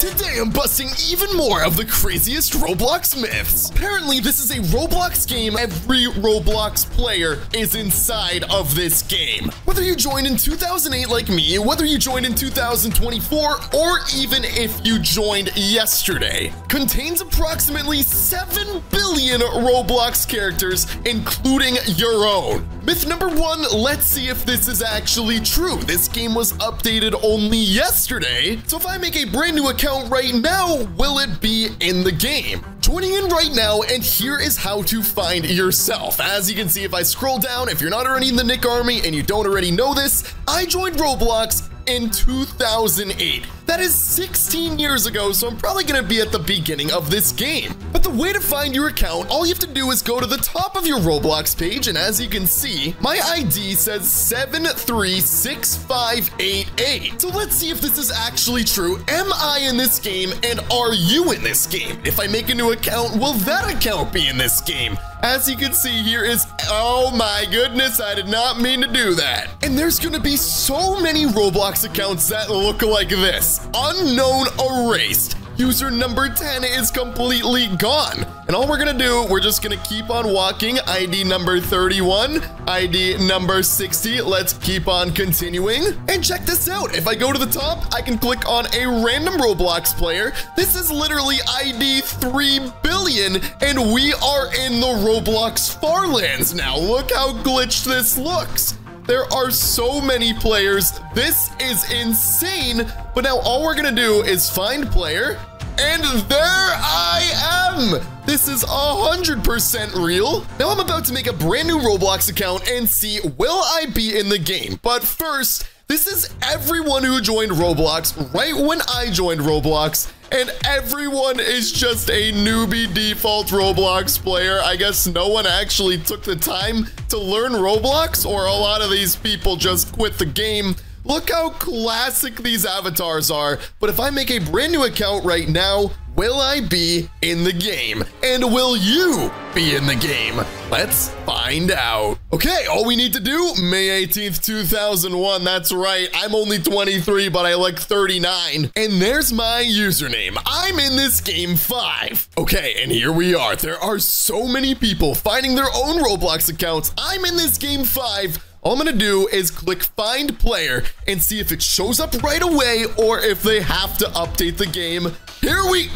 Today I'm busting even more of the craziest Roblox myths. Apparently this is a Roblox game every Roblox player is inside of this game. Whether you joined in 2008 like me, whether you joined in 2024, or even if you joined yesterday, contains approximately 7 billion Roblox characters, including your own. Myth number one, let's see if this is actually true. This game was updated only yesterday, so if I make a brand new account right now, will it be in the game? Joining in right now, and here is how to find yourself. As you can see, if I scroll down, if you're not already in the Nick Army and you don't already know this, I joined Roblox in 2008. That is 16 years ago, so I'm probably gonna be at the beginning of this game. But the way to find your account, all you have to do is go to the top of your Roblox page, and as you can see, my ID says 736588. So let's see if this is actually true. Am I in this game, and are you in this game? If I make a new account, will that account be in this game? As you can see here is, oh my goodness, I did not mean to do that. And there's gonna be so many Roblox accounts that look like this. Unknown erased. User number 10 is completely gone. And all we're gonna do, we're just gonna keep on walking. ID number 31, ID number 60. Let's keep on continuing. And check this out. If I go to the top, I can click on a random Roblox player. This is literally ID 3 billion, and we are in the Roblox Farlands now. Look how glitched this looks. There are so many players. This is insane. But now all we're gonna do is find player. And there I am! This is 100% real. Now I'm about to make a brand new Roblox account and see will I be in the game. But first, this is everyone who joined Roblox right when I joined Roblox and everyone is just a newbie default Roblox player. I guess no one actually took the time to learn Roblox, or a lot of these people just quit the game. Look how classic these avatars are, but if I make a brand new account right now, will I be in the game? And will you be in the game? Let's find out. Okay, all we need to do, May 18th, 2001. That's right. I'm only 23, but I look 39. And there's my username. I'm in this game five. Okay, and here we are. There are so many people finding their own Roblox accounts. I'm in this game five. All I'm gonna do is click find player and see if it shows up right away or if they have to update the game. Here we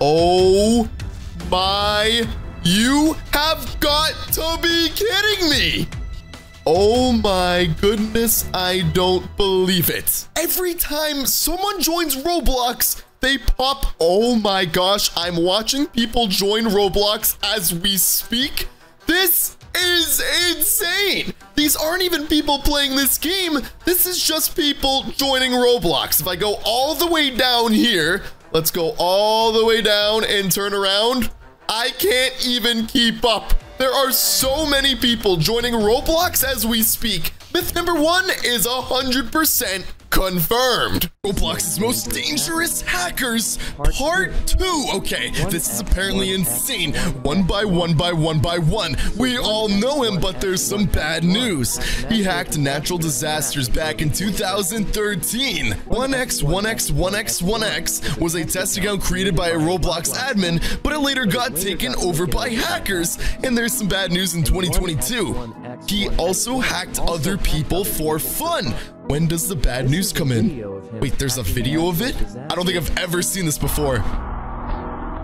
Oh my, you have got to be kidding me. Oh my goodness, I don't believe it. Every time someone joins Roblox, they pop. Oh my gosh, I'm watching people join Roblox as we speak. This is insane. These aren't even people playing this game. This is just people joining Roblox. If I go all the way down here, Let's go all the way down and turn around. I can't even keep up. There are so many people joining Roblox as we speak. Myth number one is 100% Confirmed. Roblox's most dangerous hackers, part two. Okay, this is apparently insane. One by one by one by one. We all know him, but there's some bad news. He hacked natural disasters back in 2013. 1x, 1x, 1x, 1x was a test account created by a Roblox admin, but it later got taken over by hackers. And there's some bad news in 2022. He also hacked other people for fun. When does the bad news come in? Wait, there's a video of it? I don't think I've ever seen this before.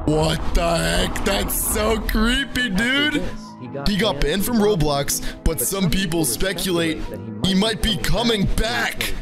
What the heck? That's so creepy, dude. He got banned from Roblox, but some people speculate he might be coming back.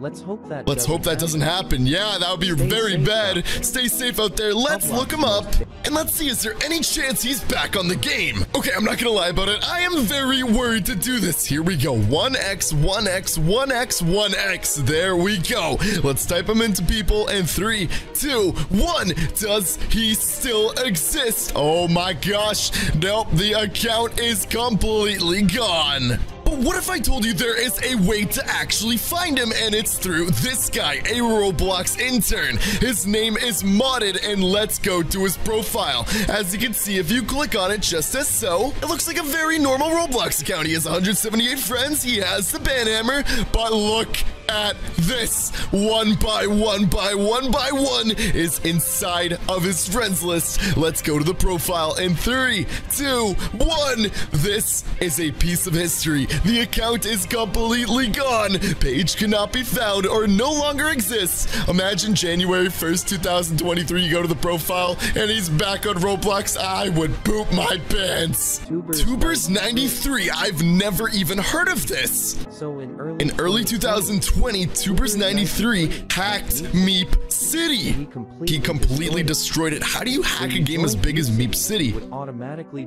Let's hope that Let's hope that doesn't happen. Yeah, that would be very bad. Stay safe out there. Let's look him up. And let's see, is there any chance he's back on the game? Okay, I'm not gonna lie about it. I am very worried to do this. Here we go. 1x, 1x, 1x, 1x. There we go. Let's type him into people. And three, two, one. Does he still exist? Oh my gosh. Nope, the account is completely gone. But what if I told you there is a way to actually find him and it's through this guy, a Roblox intern. His name is Modded and let's go to his profile. As you can see, if you click on it just as so, it looks like a very normal Roblox account. He has 178 friends, he has the banhammer, but look at this. One by one by one by one is inside of his friends list. Let's go to the profile in three, two, one. This is a piece of history. The account is completely gone. Page cannot be found or no longer exists. Imagine January 1st, 2023, you go to the profile and he's back on Roblox. I would poop my pants. Tubers, Tubers 93, I've never even heard of this. So in early, In early 2020, Tubers 93 hacked Meep City. He completely destroyed it. How do you hack a game as big as Meep City? Automatically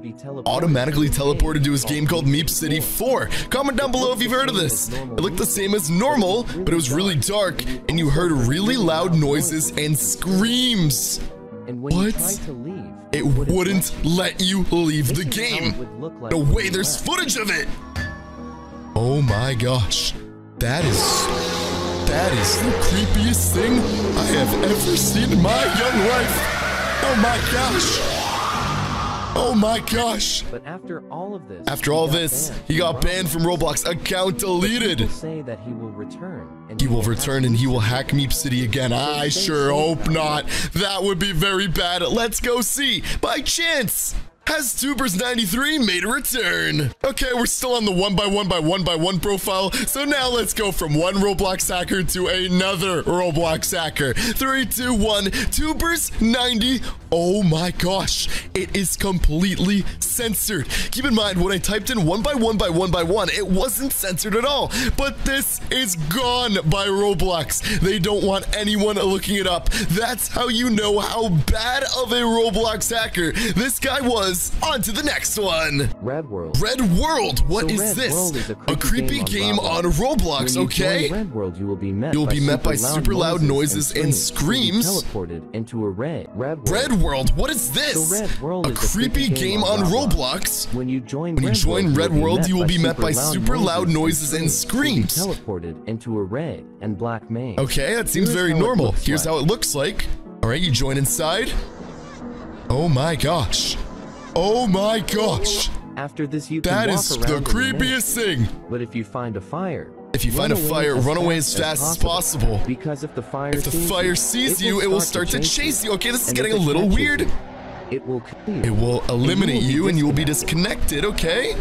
teleported. To his game called Meep City 4. Comment down below if you've heard of this. It looked the same as normal, but it was really dark, and you heard really loud noises and screams. What? to leave, It wouldn't let you leave the This is how it game. No way, there's footage of it. Oh my gosh. That is that is the creepiest thing I have ever seen in my young life. Oh my gosh. Oh my gosh. But after all of this, After he all got this, banned he got from banned Roblox. from Roblox, account deleted. Say that he will return. And He will return and he will hack Meep City again. I sure hope not. That would be very bad. Let's go see. By chance. Has Tubers93 made a return? Okay, we're still on the one by one by one by one profile. So now let's go from one Roblox hacker to another Roblox hacker. Three, two, one. Tubers90. Oh my gosh. It is completely censored. Keep in mind, when I typed in one by one by one by one, it wasn't censored at all. But this is gone by Roblox. They don't want anyone looking it up. That's how you know how bad of a Roblox hacker this guy was. On to the next one. Red World. Red World. What So is Red this? World is a a creepy creepy game game on on Roblox, When you okay? Red World, you will be met. You'll by be met by super loud noises and You'll screams. Teleported into a red Red World. Red World, what is this? So Red World a is a creepy creepy game game on on Roblox. When you join When you Red join Red World, you will be met by super loud noises and screams. teleported into a red and black maze. Okay, that seems very normal. Here's how it looks like. All right, you join inside. Oh my gosh. Oh my gosh. After this, you That is the around in maze. creepiest thing. But if you find a fire, If you find a fire, run away as fast as possible. Because if the fire If the sees fire you, sees you, it will start to chase you. Okay, this is getting a little weird. you, It will. It will eliminate you and you will be disconnected, okay?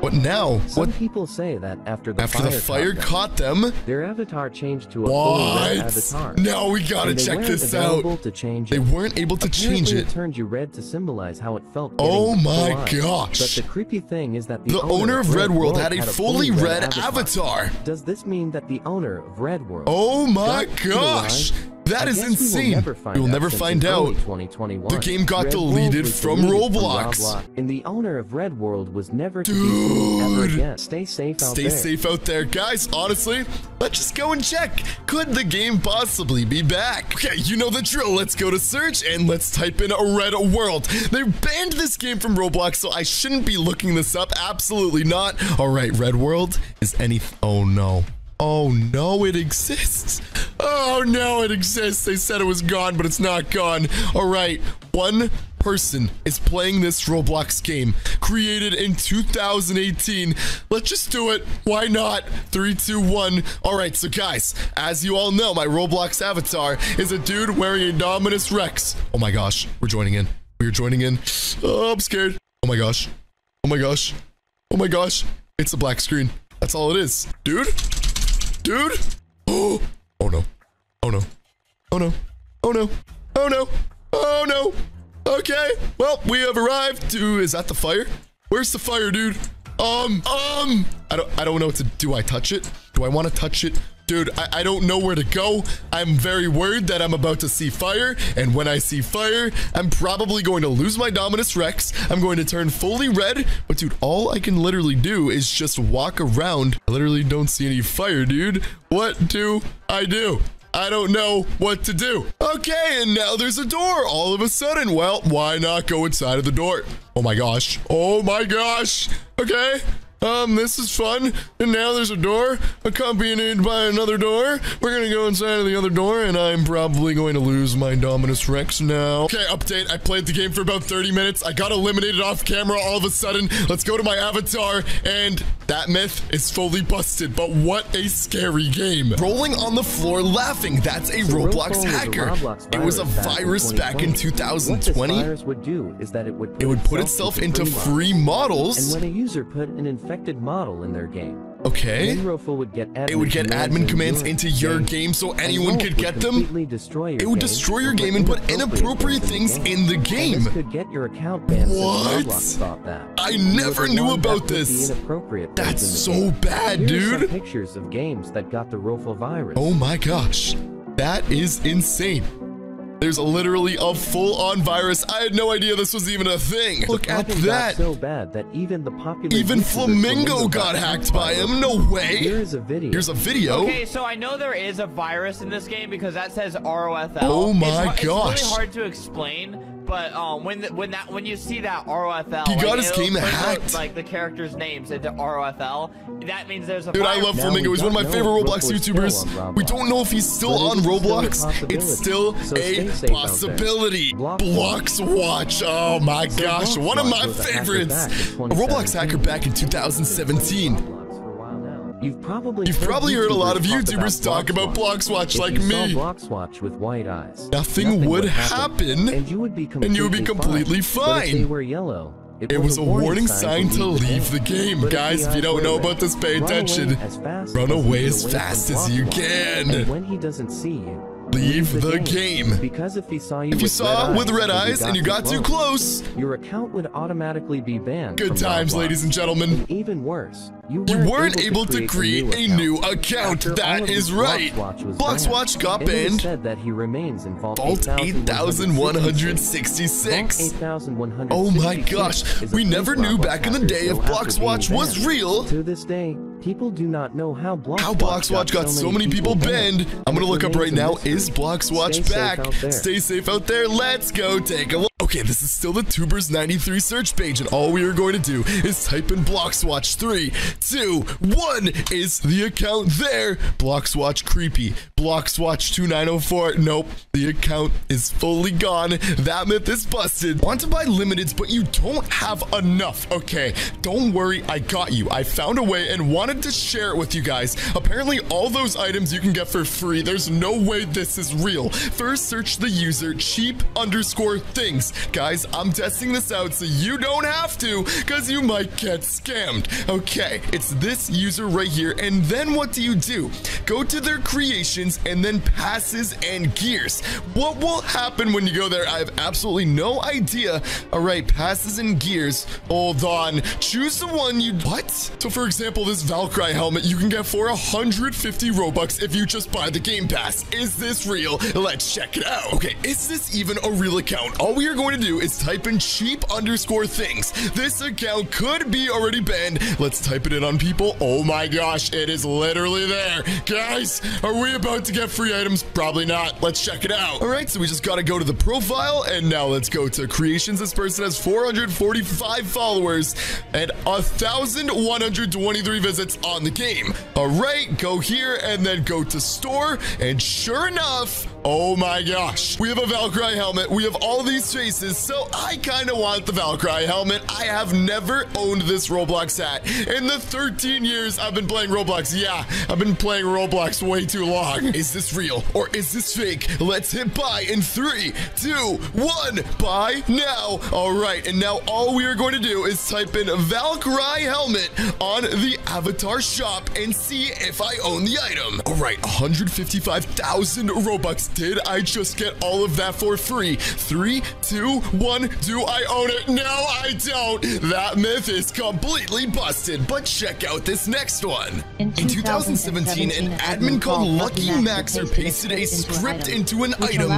What now? Some What people say that after the after fire, the fire caught caught them? them, their avatar changed to a fully red What? avatar. Now we gotta check this out. To change They weren't able to change it. it. turned you red to symbolize how it felt. Oh my gosh. But the creepy thing is that the, The owner of Red World had a fully red avatar. Does this mean that the owner of Red World? Oh my gosh. That I is guess we will insane. never find We will out never find out. 2021, The game got Red deleted was from Roblox. And the owner of Red World was never to be Dude. again. Stay safe out Stay there. safe out there. Guys, honestly, let's just go and check. Could the game possibly be back? Okay, you know the drill. Let's go to search and let's type in a red world. They banned this game from Roblox, so I shouldn't be looking this up. Absolutely not. All right, red world is any... Oh, no. Oh, no, it exists. Oh, no, it exists. They said it was gone, but it's not gone. All right, one person is playing this Roblox game created in 2018. Let's just do it. Why not? Three, two, one. All right, so guys, as you all know, my Roblox avatar is a dude wearing a Dominus Rex. Oh my gosh, we're joining in. We're joining in. Oh, I'm scared. Oh my gosh. Oh my gosh. Oh my gosh. It's a black screen. That's all it is. Dude? Dude? Oh. Oh no. Oh no. Oh no. Oh no. Oh no. Oh no. Okay. Well, we have arrived to is that the fire? Where's the fire, dude? Um, um, I don't I don't know what to do. I touch it? Do I want to touch it? Dude, I, I don't know where to go. I'm very worried that I'm about to see fire. And when I see fire, I'm probably going to lose my Dominus Rex. I'm going to turn fully red. But dude, all I can literally do is just walk around. I literally don't see any fire, dude. What do I do? I don't know what to do. Okay, and now there's a door all of a sudden. Well, why not go inside of the door? Oh my gosh. Oh my gosh. Okay. Um, this is fun. And now there's a door accompanied by another door. We're gonna go inside of the other door, and I'm probably going to lose my Dominus Rex now. Okay, update. I played the game for about 30 minutes. I got eliminated off camera all of a sudden. Let's go to my avatar, and that myth is fully busted, but what a scary game. Rolling on the floor laughing, that's a So Roblox a hacker. Roblox It was a virus back in 2020. What virus would do is that it would put It would put itself into free models. And when a user put an infected model in their game, Okay. would It would get admin commands into your game so anyone could get them. Destroy your It would game destroy your game and put inappropriate things in the game. could get your account banned What? I never knew about this. That's so game. bad, Here are some dude. pictures of games that got the Rofo virus. Oh my gosh. That is insane. There's literally a full-on virus. I had no idea this was even a thing. The Look at that. so bad that even the popular Even YouTuber Flamingo got hacked by him. No way. Here's a video. Here's a video. Okay, so I know there is a virus in this game because that says ROFL. Oh my it's, har- It's really hard to explain, but um, when the, when that when you see that ROFL, He got like, his it'll game print out, hacked. like the characters' names into ROFL. That means there's a Dude, I love Now Flamingo. He's one of my favorite Roblox YouTubers. We don't know if he's still But on it is still Roblox. It's still So a stay safe out there. possibility. Block Bloxwatch. Oh my gosh, Block one of my was a hacker favorites. A Roblox hacker back in 2017. You've probably You've probably heard a lot of YouTubers talk about Bloxwatch If like you me. Saw Bloxwatch with white eyes. Nothing would happen, and you would be completely, you would be completely But if they fine. were yellow, It was a warning sign to leave the game. But Guys, if you don't know about this, pay run away attention. as fast Run as away as fast as you can. And when he doesn't see you, Leave the game. Because if he saw you, If you with saw red with red eyes and you got too close, your account would automatically be banned. good times, ladies and gentlemen. Even worse, you You weren't, weren't able to create a new account. After all That is right. Bloxwatch banned. got And banned. said that he remains in Vault Vault 8166. 8166. Oh my gosh, we never knew back in the day if Bloxwatch was real. To this day, people do not know how Bloxwatch, How Bloxwatch got so many people banned. I'm gonna look up right now. Is Bloxwatch back? Stay safe out there. Let's go take a look. Okay, this is still the Tubers 93 search page, and all we are going to do is type in Bloxwatch 3, 2, 1. Is the account there? Bloxwatch creepy. Bloxwatch 2904. Nope, the account is fully gone. That myth is busted. Want to buy limiteds, but you don't have enough. Okay, don't worry, I got you. I found a way and wanted to share it with you guys. Apparently, all those items you can get for free. There's no way this is real. First, search the user cheap underscore things. Guys, I'm testing this out so you don't have to, because you might get scammed. Okay, it's this user right here. And then what do you do? Go to their creations and then passes and gears. What will happen when you go there? I have absolutely no idea. All right, passes and gears. Hold on. Choose the one you. What? So, for example, this Valkyrie helmet you can get for 150 Robux if you just buy the Game Pass. Is this real? Let's check it out. Okay, is this even a real account? All we are going to do is type in cheap underscore things. This account could be already banned. Let's type it in on people. Oh my gosh, it is literally there. Guys, are we about to get free items? Probably not. Let's check it out. All right, so we just got to go to the profile and now let's go to creations. This person has 445 followers and 1,123 visits on the game. All right, go here and then go to store. And sure enough, oh my gosh, we have a Valkyrie helmet. We have all these faces, so I kind of want the Valkyrie helmet. I have never owned this Roblox hat. In the 13 years I've been playing Roblox, yeah, I've been playing Roblox way too long. Is this real or is this fake? Let's hit buy in three, two, one. Buy now. All right, and now all we are going to do is type in Valkyrie helmet on the avatar shop and see if I own the item. All right, 155,000 Robux. Did I just get all of that for free? Three, two, one. Do I own it? No, I don't. That myth is completely busted. But check out this next one. In 2017, an admin called Lucky Maxer pasted a script into an item,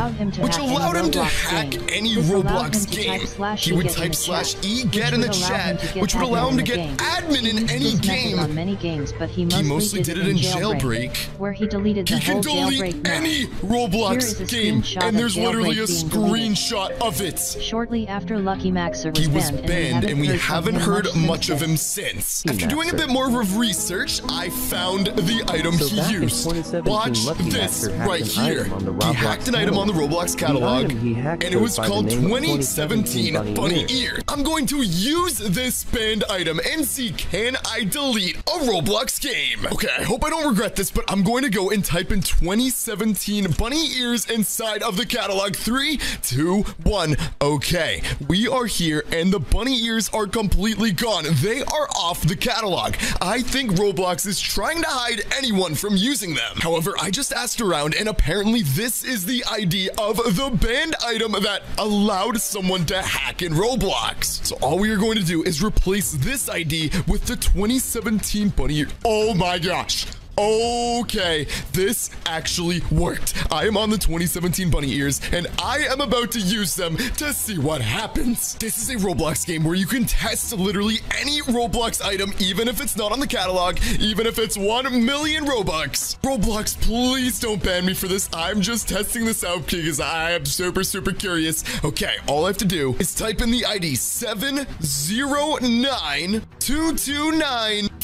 which allowed him to hack any Roblox game. He would type slash E get in the chat, which would allow him to get admin in any game. On many games, but he mostly, did it in jailbreak. where he deleted the He whole can delete jailbreak any Roblox Roblox is a game, and there's literally a Jailbreak being deleted. screenshot of it. Shortly after Lucky Maxer was He was banned, banned, and we haven't from him heard since much of him since. He After doing a bit more of research, I found the item So he used. Watch Lucky this right here. item on the He hacked an item on the Roblox catalog, and it was goes by the called 2017 2017 Bunny Bunny Ear. I'm going to use this banned item and see can I delete a Roblox game. Okay, I hope I don't regret this, but I'm going to go and type in 2017 Bunny Ears inside of the catalog. Three, two, one. Okay, we are here, and the bunny ears are completely gone. They are off the catalog. I think Roblox is trying to hide anyone from using them. However, I just asked around, and apparently this is the ID of the banned item that allowed someone to hack in Roblox. So all we are going to do is replace this ID with the 2017 bunny. Oh my gosh. Okay, this actually worked. I am on the 2017 bunny ears, and I am about to use them to see what happens. This is a Roblox game where you can test literally any Roblox item, even if it's not on the catalog, even if it's 1 million Robux. Roblox, please don't ban me for this. I'm just testing this out because I am super, super curious. Okay, all I have to do is type in the ID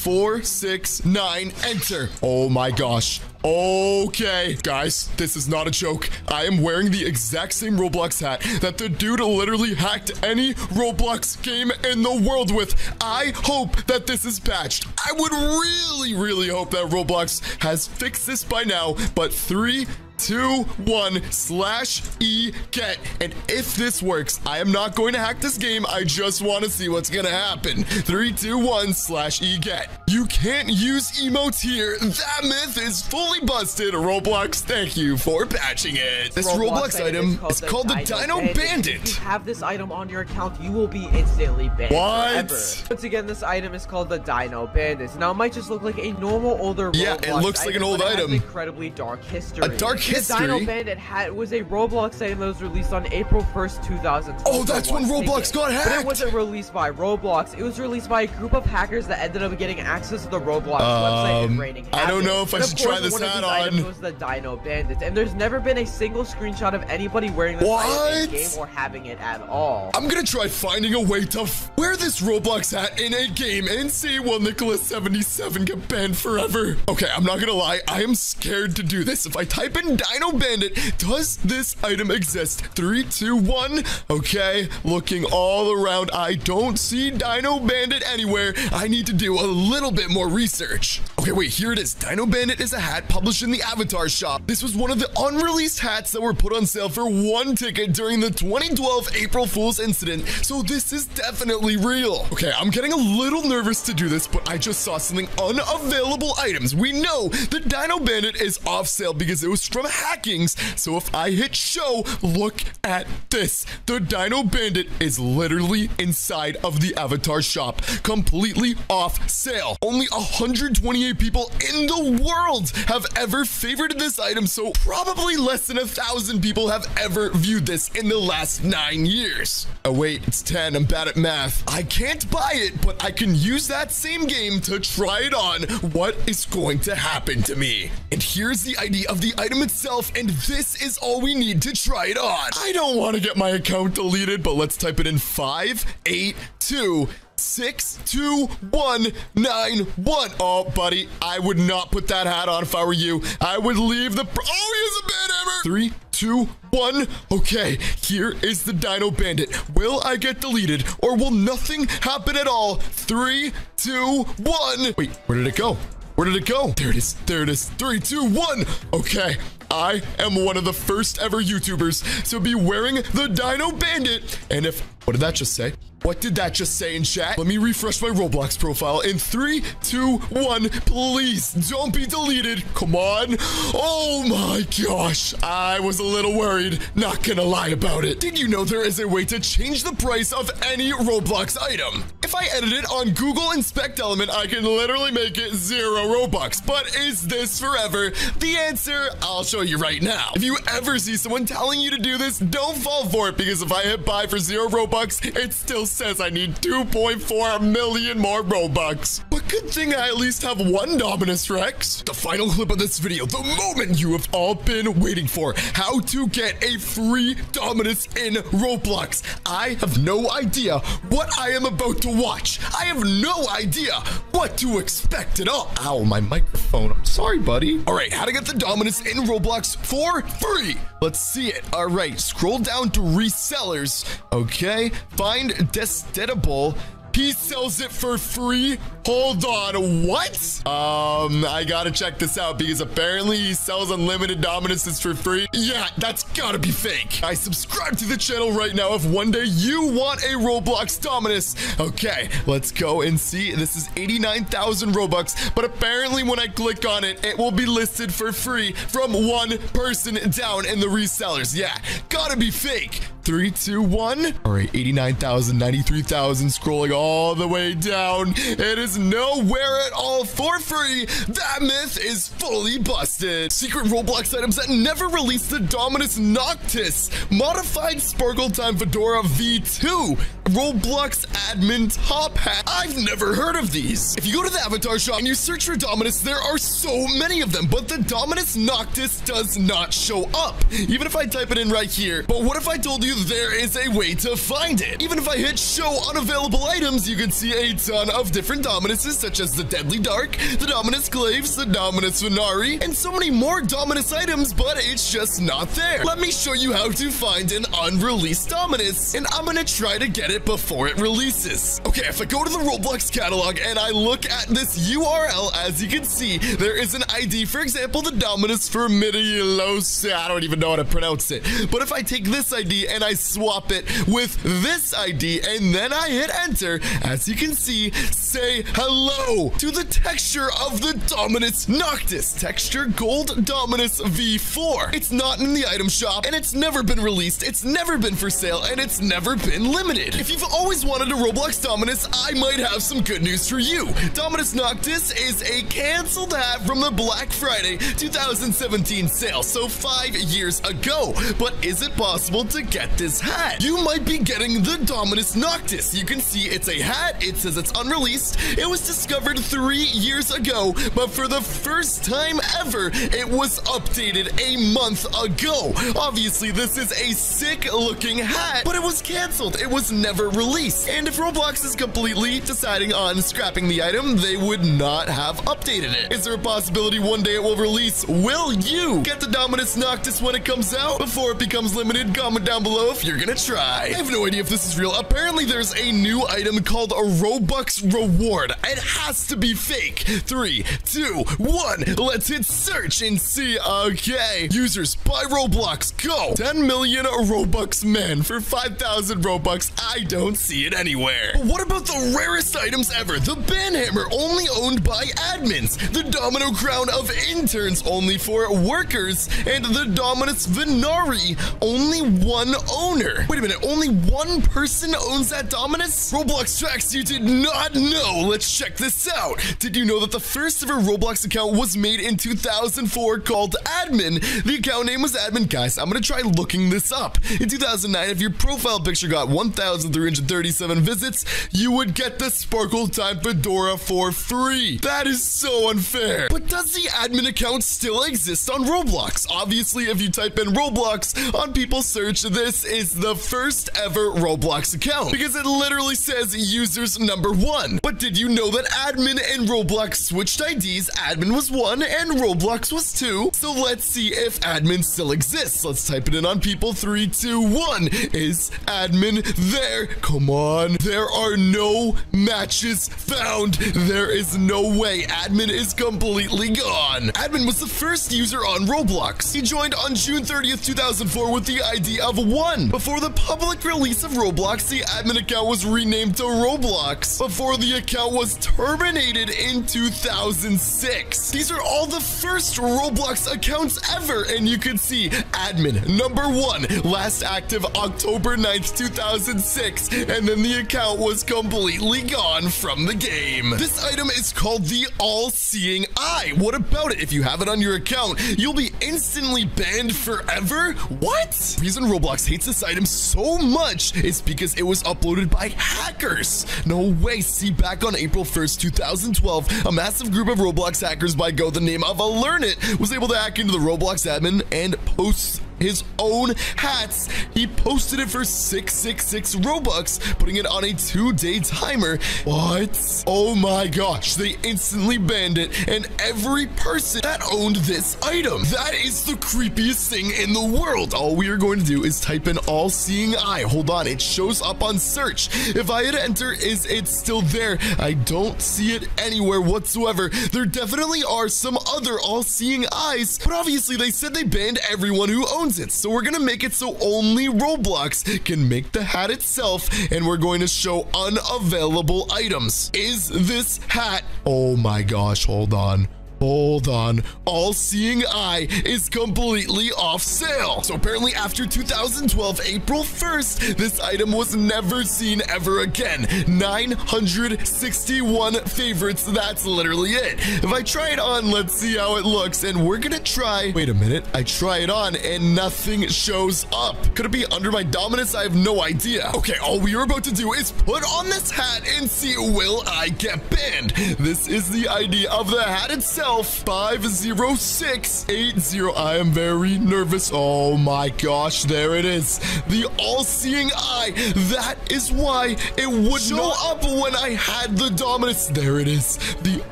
709-229-469, enter. Oh my gosh. Okay, guys, this is not a joke. I am wearing the exact same Roblox hat that the dude literally hacked any Roblox game in the world with. I hope that this is patched. I would really, really hope that Roblox has fixed this by now, but three, two, one, slash E get. And if this works, I am not going to hack this game. I just want to see what's going to happen. Three, two, one, slash E get. You can't use emotes here. That myth is fully busted. Roblox, thank you for patching it. This Roblox, item is called the Dino If you Bandit. have this item on your account, you will be instantly banned What? forever. Once again, this item is called the Dino Bandit. Now, it might just look like a normal older Yeah, it Roblox looks like an old item. incredibly dark history. A dark The Dino? Bandit had, was a Roblox item that was released on April 1st, 2012. Oh, that's when Roblox got But it wasn't released by Roblox. It was released by a group of hackers that ended up getting access to the Roblox website Um, and raining I don't know if I should try this one of hat items on. was the Dino Bandit, and there's never been a single screenshot of anybody wearing this item in game or having it at all. I'm gonna try finding a way to f- wear this Roblox hat in a game and see will Nicholas77 get banned forever. Okay, I'm not gonna lie, I am scared to do this. If I type in Dino Bandit, does this item exist? Three, two, one. Okay, looking all around, I don't see Dino Bandit anywhere. I need to do a little bit more research. Okay, wait, here it is. Dino Bandit is a hat published in the Avatar shop. This was one of the unreleased hats that were put on sale for one ticket during the 2012 April Fool's incident, so this is definitely real. Okay, I'm getting a little nervous to do this, but I just saw something unavailable items. We know the Dino Bandit is off sale because it was from Hackings, so if I hit show, look at this. The Dino Bandit is literally inside of the Avatar shop, completely off sale. Only 128 people in the world have ever favorited this item, so probably less than a thousand people have ever viewed this in the last nine years. Oh wait, it's 10, I'm bad at math. I can't buy it, but I can use that same game to try it on. What is going to happen to me? And here's the ID of the item itself, and this is all we need to try it on. I don't want to get my account deleted, but let's type it in five, eight, two, six, two, one, nine, one. Oh, buddy, I would not put that hat on if I were you. I would leave the. Oh, he has a bad hammer. Three, two, one. Okay, here is the Dino Bandit. Will I get deleted or will nothing happen at all? Three, two, one. Wait, where did it go? Where did it go? There it is. There it is. Three, two, one. Okay. I am one of the first ever YouTubers to be wearing the Dino Bandit. And if, what did that just say? What did that just say in chat? Let me refresh my Roblox profile in three, two, one. Please don't be deleted. Come on. Oh my gosh. I was a little worried. Not gonna lie about it. Did you know there is a way to change the price of any Roblox item? If I edit it on Google Inspect Element, I can literally make it zero Robux. But is this forever? The answer, I'll show you right now. If you ever see someone telling you to do this, don't fall for it because if I hit buy for zero Robux, it's still says I need 2.4 million more Robux. But Good thing I at least have one Dominus Rex. The final clip of this video, the moment you have all been waiting for. How to get a free Dominus in Roblox. I have no idea what I am about to watch. I have no idea what to expect at all. Ow, my microphone. Sorry, buddy. All right, how to get the Dominus in Roblox for free. Let's see it. All right, scroll down to resellers. Okay, find Destedable. He sells it for free. Hold on, what? Um, I gotta check this out because apparently he sells unlimited Dominuses for free. Yeah, that's gotta be fake. I subscribe to the channel right now if one day you want a Roblox Dominus. Okay, let's go and see. This is 89,000 Robux, but apparently when I click on it, it will be listed for free from one person down in the resellers. Yeah, gotta be fake. Three, two, one. All right, 89,000, 93,000, scrolling all the way down. It is nowhere at all for free. That myth is fully busted. Secret Roblox items that never released the Dominus Noctis. Modified Sparkle Time Fedora V2. Roblox admin top hat. I've never heard of these. If you go to the avatar shop and you search for Dominus, there are so many of them, but the Dominus Noctis does not show up. Even if I type it in right here. But what if I told you there is a way to find it? Even if I hit show unavailable items, you can see a ton of different Dominuses, such as the Deadly Dark, the Dominus Glaives, the Dominus Venari, and so many more Dominus items, but it's just not there. Let me show you how to find an unreleased Dominus, and I'm gonna try to get it before it releases. Okay, if I go to the Roblox catalog and I look at this URL, as you can see, there is an ID, for example, the Dominus Vermidiosa. I don't even know how to pronounce it. But if I take this ID and I swap it with this ID and then I hit enter, as you can see, say hello to the texture of the Dominus Noctis, texture Gold Dominus V4. It's not in the item shop and it's never been released, it's never been for sale, and it's never been limited. If you've always wanted a Roblox Dominus, I might have some good news for you. Dominus Noctis is a canceled hat from the Black Friday 2017 sale, so five years ago. But is it possible to get this hat? You might be getting the Dominus Noctis. You can see it's a hat, it says it's unreleased. It was discovered three years ago, but for the first time ever, it was updated a month ago. Obviously, this is a sick looking hat, but it was canceled. It was never released. And if Roblox is completely deciding on scrapping the item, they would not have updated it. Is there a possibility one day it will release? Will you get the Dominus Noctis when it comes out before it becomes limited? Comment down below if you're gonna try. I have no idea if this is real. Apparently, there's a new item called a Robux reward. It has to be fake. Three, two, one. Let's hit search and see. Okay. Users, buy Roblox. Go. 10 million Robux men for 5,000 Robux. I don't see it anywhere. But what about the rarest items ever? The Banhammer, only owned by admins. The Domino Crown of interns, only for workers. And the Dominus Venari, only one owner. Wait a minute, only one person owns that Dominus? Roblox facts you did not know. Let's check this out. Did you know that the first ever Roblox account was made in 2004 called Admin? The account name was Admin. Guys, I'm gonna try looking this up. In 2009, if your profile picture got 1,337 visits, you would get the Sparkle Time Fedora for free. That is so unfair. But does the admin account still exist on Roblox? Obviously, if you type in Roblox on people search, this is the first ever Roblox account because it literally says users number one. But did you know that admin and Roblox switched IDs? Admin was one and Roblox was two. So let's see if admin still exists. Let's type it in on people three, two, one. Is admin there? Come on. There are no matches found. There is no way. Admin is completely gone. Admin was the first user on Roblox. He joined on June 30th, 2004 with the ID of one. Before the public release of Roblox, the admin account was renamed to Roblox before the account was terminated in 2006. These are all the first Roblox accounts ever. And you can see admin number one, last active October 9th, 2006. And then the account was completely gone from the game. This item is called the All-Seeing Eye. What about it? If you have it on your account, you'll be instantly banned forever? What? Reason Roblox hates this item so much is because it was uploaded by hackers. No way. See, back on April 1st, 2012, a massive group of Roblox hackers by go the name of Alernit was able to hack into the Roblox admin and post his own hats. He posted it for 666 Robux, putting it on a two-day timer. What? Oh my gosh, they instantly banned it, and every person that owned this item. That is the creepiest thing in the world. All we are going to do is type in all-seeing eye. Hold on, it shows up on search. If I hit enter, is it still there? I don't see it anywhere whatsoever. There definitely are some other all-seeing eyes, but obviously they said they banned everyone who owns owns it. So we're to make it so only Roblox can make the hat itself. And we're going to show unavailable items. Is this hat? Oh my gosh, hold on. Hold on. All-Seeing Eye is completely off sale. So apparently after 2012, April 1st, this item was never seen ever again. 961 favorites. That's literally it. If I try it on, let's see how it looks. And we're gonna try... Wait a minute. I try it on and nothing shows up. Could it be under my Dominus? I have no idea. Okay, all we are about to do is put on this hat and see will I get banned. This is the idea of the hat itself myself. 50680. I am very nervous. Oh my gosh, there it is. The all-seeing eye. That is why it would show not up when I had the Dominus. There it is. The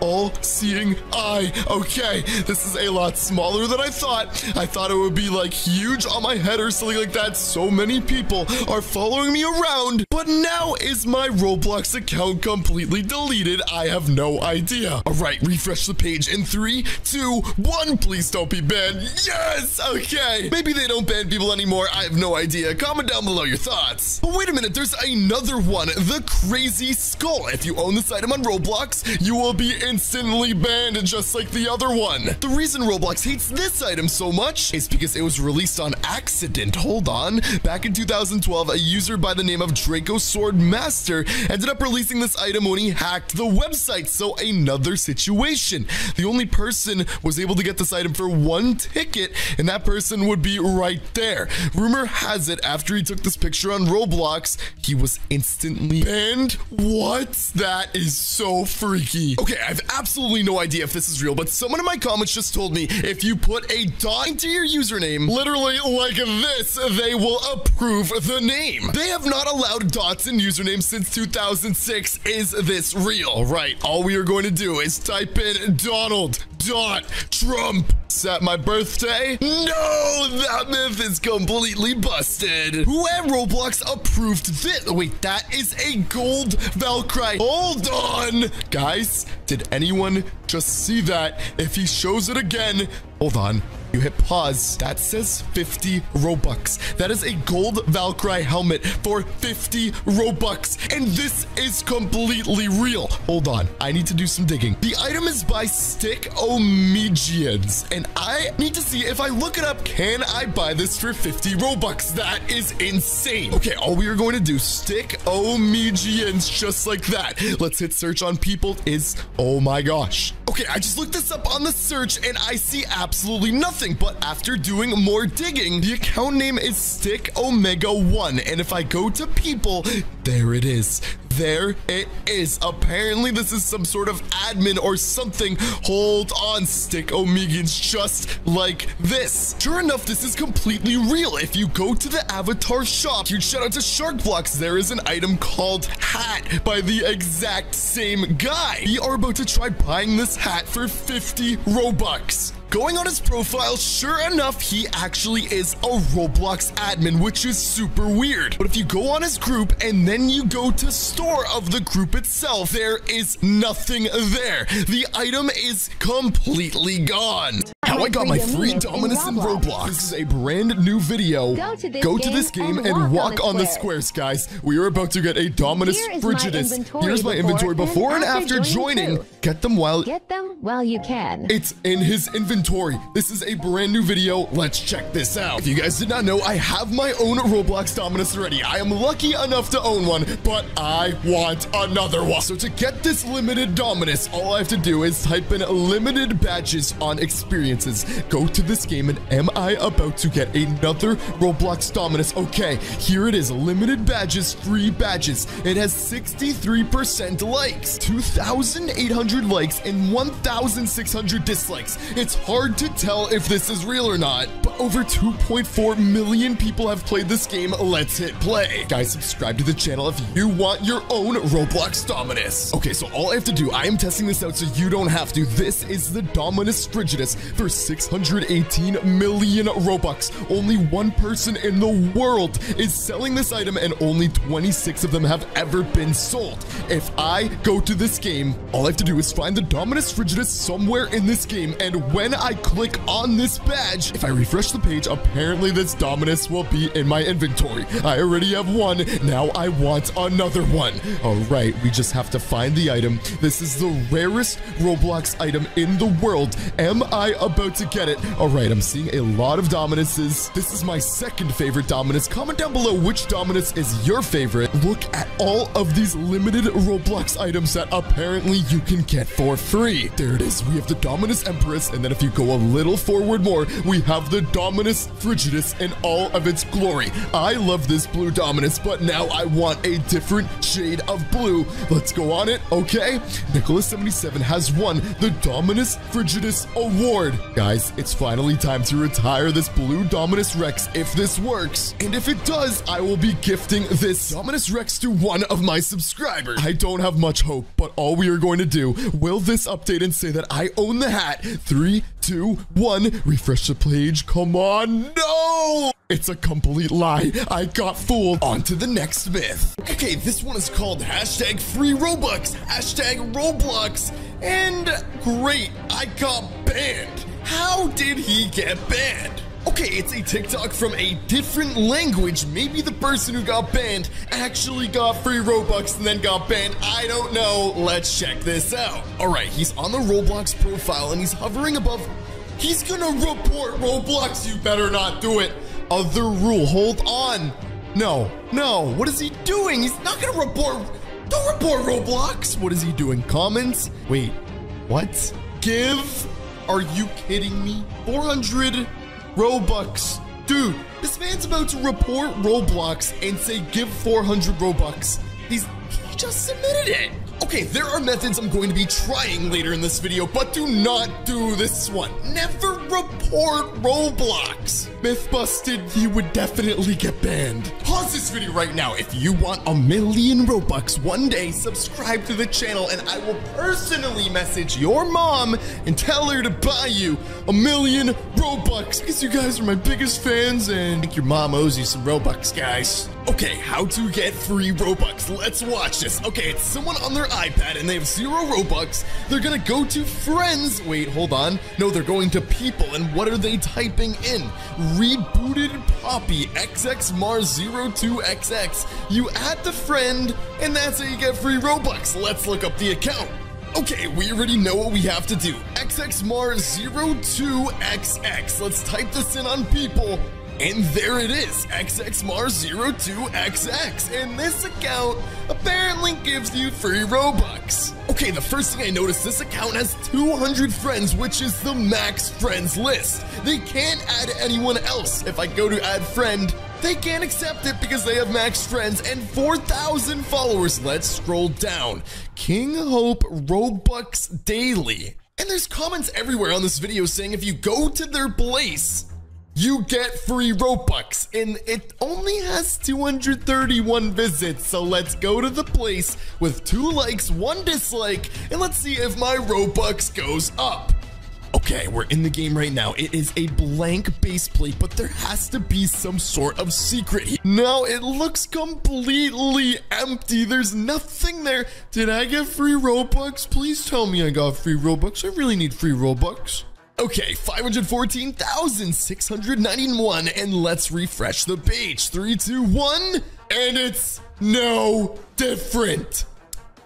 all-seeing eye. Okay, this is a lot smaller than I thought. I thought it would be like huge on my head or something like that. So many people are following me around. But now is my Roblox account completely deleted? I have no idea. All right, refresh the page and three, two, one. Please don't be banned. Yes! Okay. Maybe they don't ban people anymore. I have no idea. Comment down below your thoughts. But wait a minute. There's another one. The Crazy Skull. If you own this item on Roblox, you will be instantly banned just like the other one. The reason Roblox hates this item so much is because it was released on accident. Hold on. Back in 2012, a user by the name of Draco Sword Master ended up releasing this item when he hacked the website. So another situation. The only person was able to get this item for one ticket, and that person would be right there. Rumor has it, after he took this picture on Roblox, he was instantly banned. What? That is so freaky. Okay, I have absolutely no idea if this is real, but someone in my comments just told me if you put a dot into your username, literally like this, they will approve the name. They have not allowed dots in usernames since 2006. Is this real? Right, all we are going to do is type in Donald Dot Trump. That my birthday? No, that myth is completely busted. Who at Roblox approved this? Wait, that is a gold Valkyrie. Hold on. Guys, did anyone just see that? If he shows it again, hold on. You hit pause. That says 50 Robux. That is a gold Valkyrie helmet for 50 Robux. And this is completely real. Hold on. I need to do some digging. The item is by Stick Omegians. And I need to see if I look it up, can I buy this for 50 Robux? That is insane. Okay, all we are going to do, Stick Omegians, just like that. Let's hit search on people is, oh my gosh. Okay, I just looked this up on the search and I see absolutely nothing but after doing more digging, the account name is Stick Omega 1. And if I go to people, there it is. There it is. Apparently, this is some sort of admin or something. Hold on, Stick Omegans, just like this. Sure enough, this is completely real. If you go to the avatar shop, huge shout out to Sharkblocks, there is an item called Hat by the exact same guy. We are about to try buying this hat for 50 Robux. Going on his profile, sure enough, he actually is a Roblox admin, which is super weird. But if you go on his group and then you go to store of the group itself, there is nothing there. The item is completely gone. How I got my free Dominus in Roblox. This is a brand new video. Go to this Go to game this game and and, walk walk on the the squares, guys. We are about to get a Dominus Here Frigidus. inventory Here's my inventory before and after after joining joining. Get them while Get them while you can. it's in his inventory. Tori, this is a brand new video. Let's check this out. If you guys did not know, I have my own Roblox Dominus already. I am lucky enough to own one, but I want another one. So to get this limited Dominus, all I have to do is type in limited badges on experiences. Go to this game and am I about to get another Roblox Dominus? Okay, here it is. Limited badges, free badges. It has 63% likes, 2,800 likes, and 1,600 dislikes. It's hard to tell if this is real or not, but over 2.4 million people have played this game. Let's hit play. Guys, subscribe to the channel if you want your own Roblox Dominus. Okay, so all I have to do, I am testing this out so you don't have to. This is the Dominus Frigidus for 618 million Robux. Only one person in the world is selling this item and only 26 of them have ever been sold. If I go to this game, all I have to do is find the Dominus Frigidus somewhere in this game and I click on this badge, if I refresh the page, apparently this Dominus will be in my inventory. I already have one, now I want another one. All right, we just have to find the item. This is the rarest Roblox item in the world. Am I about to get it? All right, I'm seeing a lot of Dominuses. This is my second favorite Dominus. Comment down below which Dominus is your favorite. Look at all of these limited Roblox items that apparently you can get for free. There it is. We have the Dominus Empyreus, and then if you go a little forward more, we have the Dominus Frigidus in all of its glory. I love this blue Dominus, but now I want a different shade of blue. Let's go on it, okay? Nicholas77 has won the Dominus Frigidus Award. Guys, it's finally time to retire this blue Dominus Rex if this works. And if it does, I will be gifting this Dominus Rex to one of my subscribers. I don't have much hope, but all we are going to do, will this update and say that I own the hat? Three, two, one, refresh the page. Come on, no! It's a complete lie. I got fooled. On to the next myth. Okay, this one is called hashtag free Robux, hashtag Roblox, and great, I got banned. How did he get banned? Okay, it's a TikTok from a different language. Maybe the person who got banned actually got free Robux and then got banned. I don't know. Let's check this out. All right, he's on the Roblox profile and he's hovering above. He's gonna report Roblox. You better not do it. Other rule. Hold on. No, no. What is he doing? He's not gonna report. Don't report Roblox. What is he doing? Comments? Wait, what? Give? Are you kidding me? 400 Robux. Dude, this man's about to report Roblox and say give 400 Robux. He's he just submitted it. Okay, there are methods I'm going to be trying later in this video, but do not do this one. Never report Roblox. Myth busted, he would definitely get banned. Pause this video right now. If you want a million Robux one day, subscribe to the channel and I will personally message your mom and tell her to buy you a million Robux because you guys are my biggest fans and I think your mom owes you some Robux, guys. Okay, how to get free Robux. Let's watch this. Okay, it's someone on their iPad and they have zero Robux. They're gonna go to friends. Wait, hold on. No, they're going to people. And what are they typing in? Rebooted Poppy XX Mars 02XX. You add the friend, and that's how you get free Robux. Let's look up the account. Okay, we already know what we have to do. XXMar02XX. Let's type this in on people. And there it is, XXMar02XX. And this account apparently gives you free Robux. Okay, the first thing I noticed, this account has 200 friends, which is the max friends list. They can't add anyone else. If I go to add friend, they can't accept it because they have max friends and 4,000 followers. Let's scroll down. King Hope Robux Daily. And there's comments everywhere on this video saying if you go to their place, you get free Robux, and it only has 231 visits. So let's go to the place with two likes, one dislike, and let's see if my Robux goes up. Okay, we're in the game right now. It is a blank base plate, but there has to be some sort of secret. here. No, it looks completely empty. There's nothing there. Did I get free Robux? Please tell me I got free Robux. I really need free Robux. Okay, 514,691, and let's refresh the page. Three, two, one, and it's no different.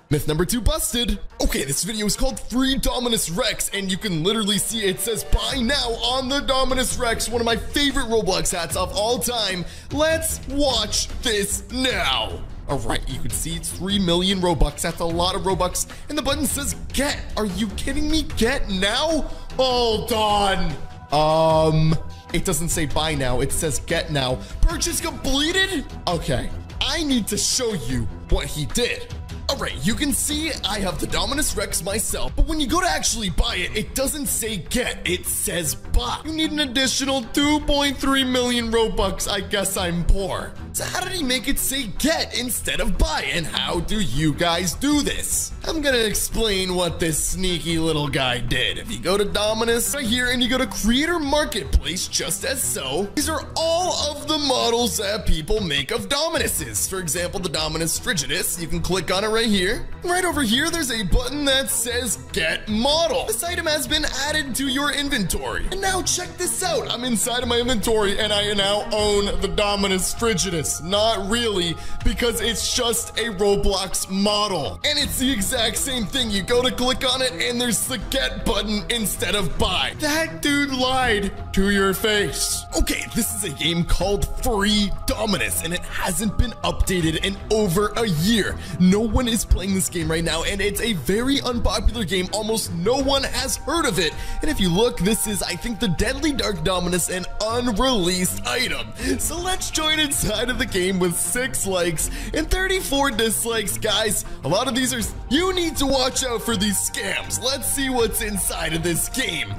Myth number two busted. Okay, this video is called Free Dominus Rex, and you can literally see it says buy now on the Dominus Rex, one of my favorite Roblox hats of all time. Let's watch this now. All right, you can see it's 3 million Robux. That's a lot of Robux. And the button says get. Are you kidding me? Get now? Hold on. Um, it doesn't say buy now. It says get now. Purchase completed? Okay, I need to show you what he did. All right, you can see I have the Dominus Rex myself, but when you go to actually buy it, it doesn't say get, it says buy. You need an additional 2.3 million Robux. I guess I'm poor. So how did he make it say get instead of buy? And how do you guys do this? I'm gonna explain what this sneaky little guy did. If you go to Dominus right here and you go to Creator Marketplace, just as so, these are all of the models that people make of Dominuses. For example, the Dominus Frigidus, you can click on it right here. Right over here, there's a button that says Get Model. This item has been added to your inventory. And now check this out. I'm inside of my inventory and I now own the Dominus Frigidus. Not really, because it's just a Roblox model. And it's the exact same thing. You go to click on it and there's the Get button instead of Buy. That dude lied to your face. Okay, this is a game called Free Dominus and it hasn't been updated in over a year. No one is playing this game right now and it's a very unpopular game. Almost no one has heard of it. And if you look, this is, I think, the Deadly Dark Dominus, an unreleased item. So let's join inside of the game with six likes and 34 dislikes. Guys, a lot of these are, you need to watch out for these scams. Let's see what's inside of this game.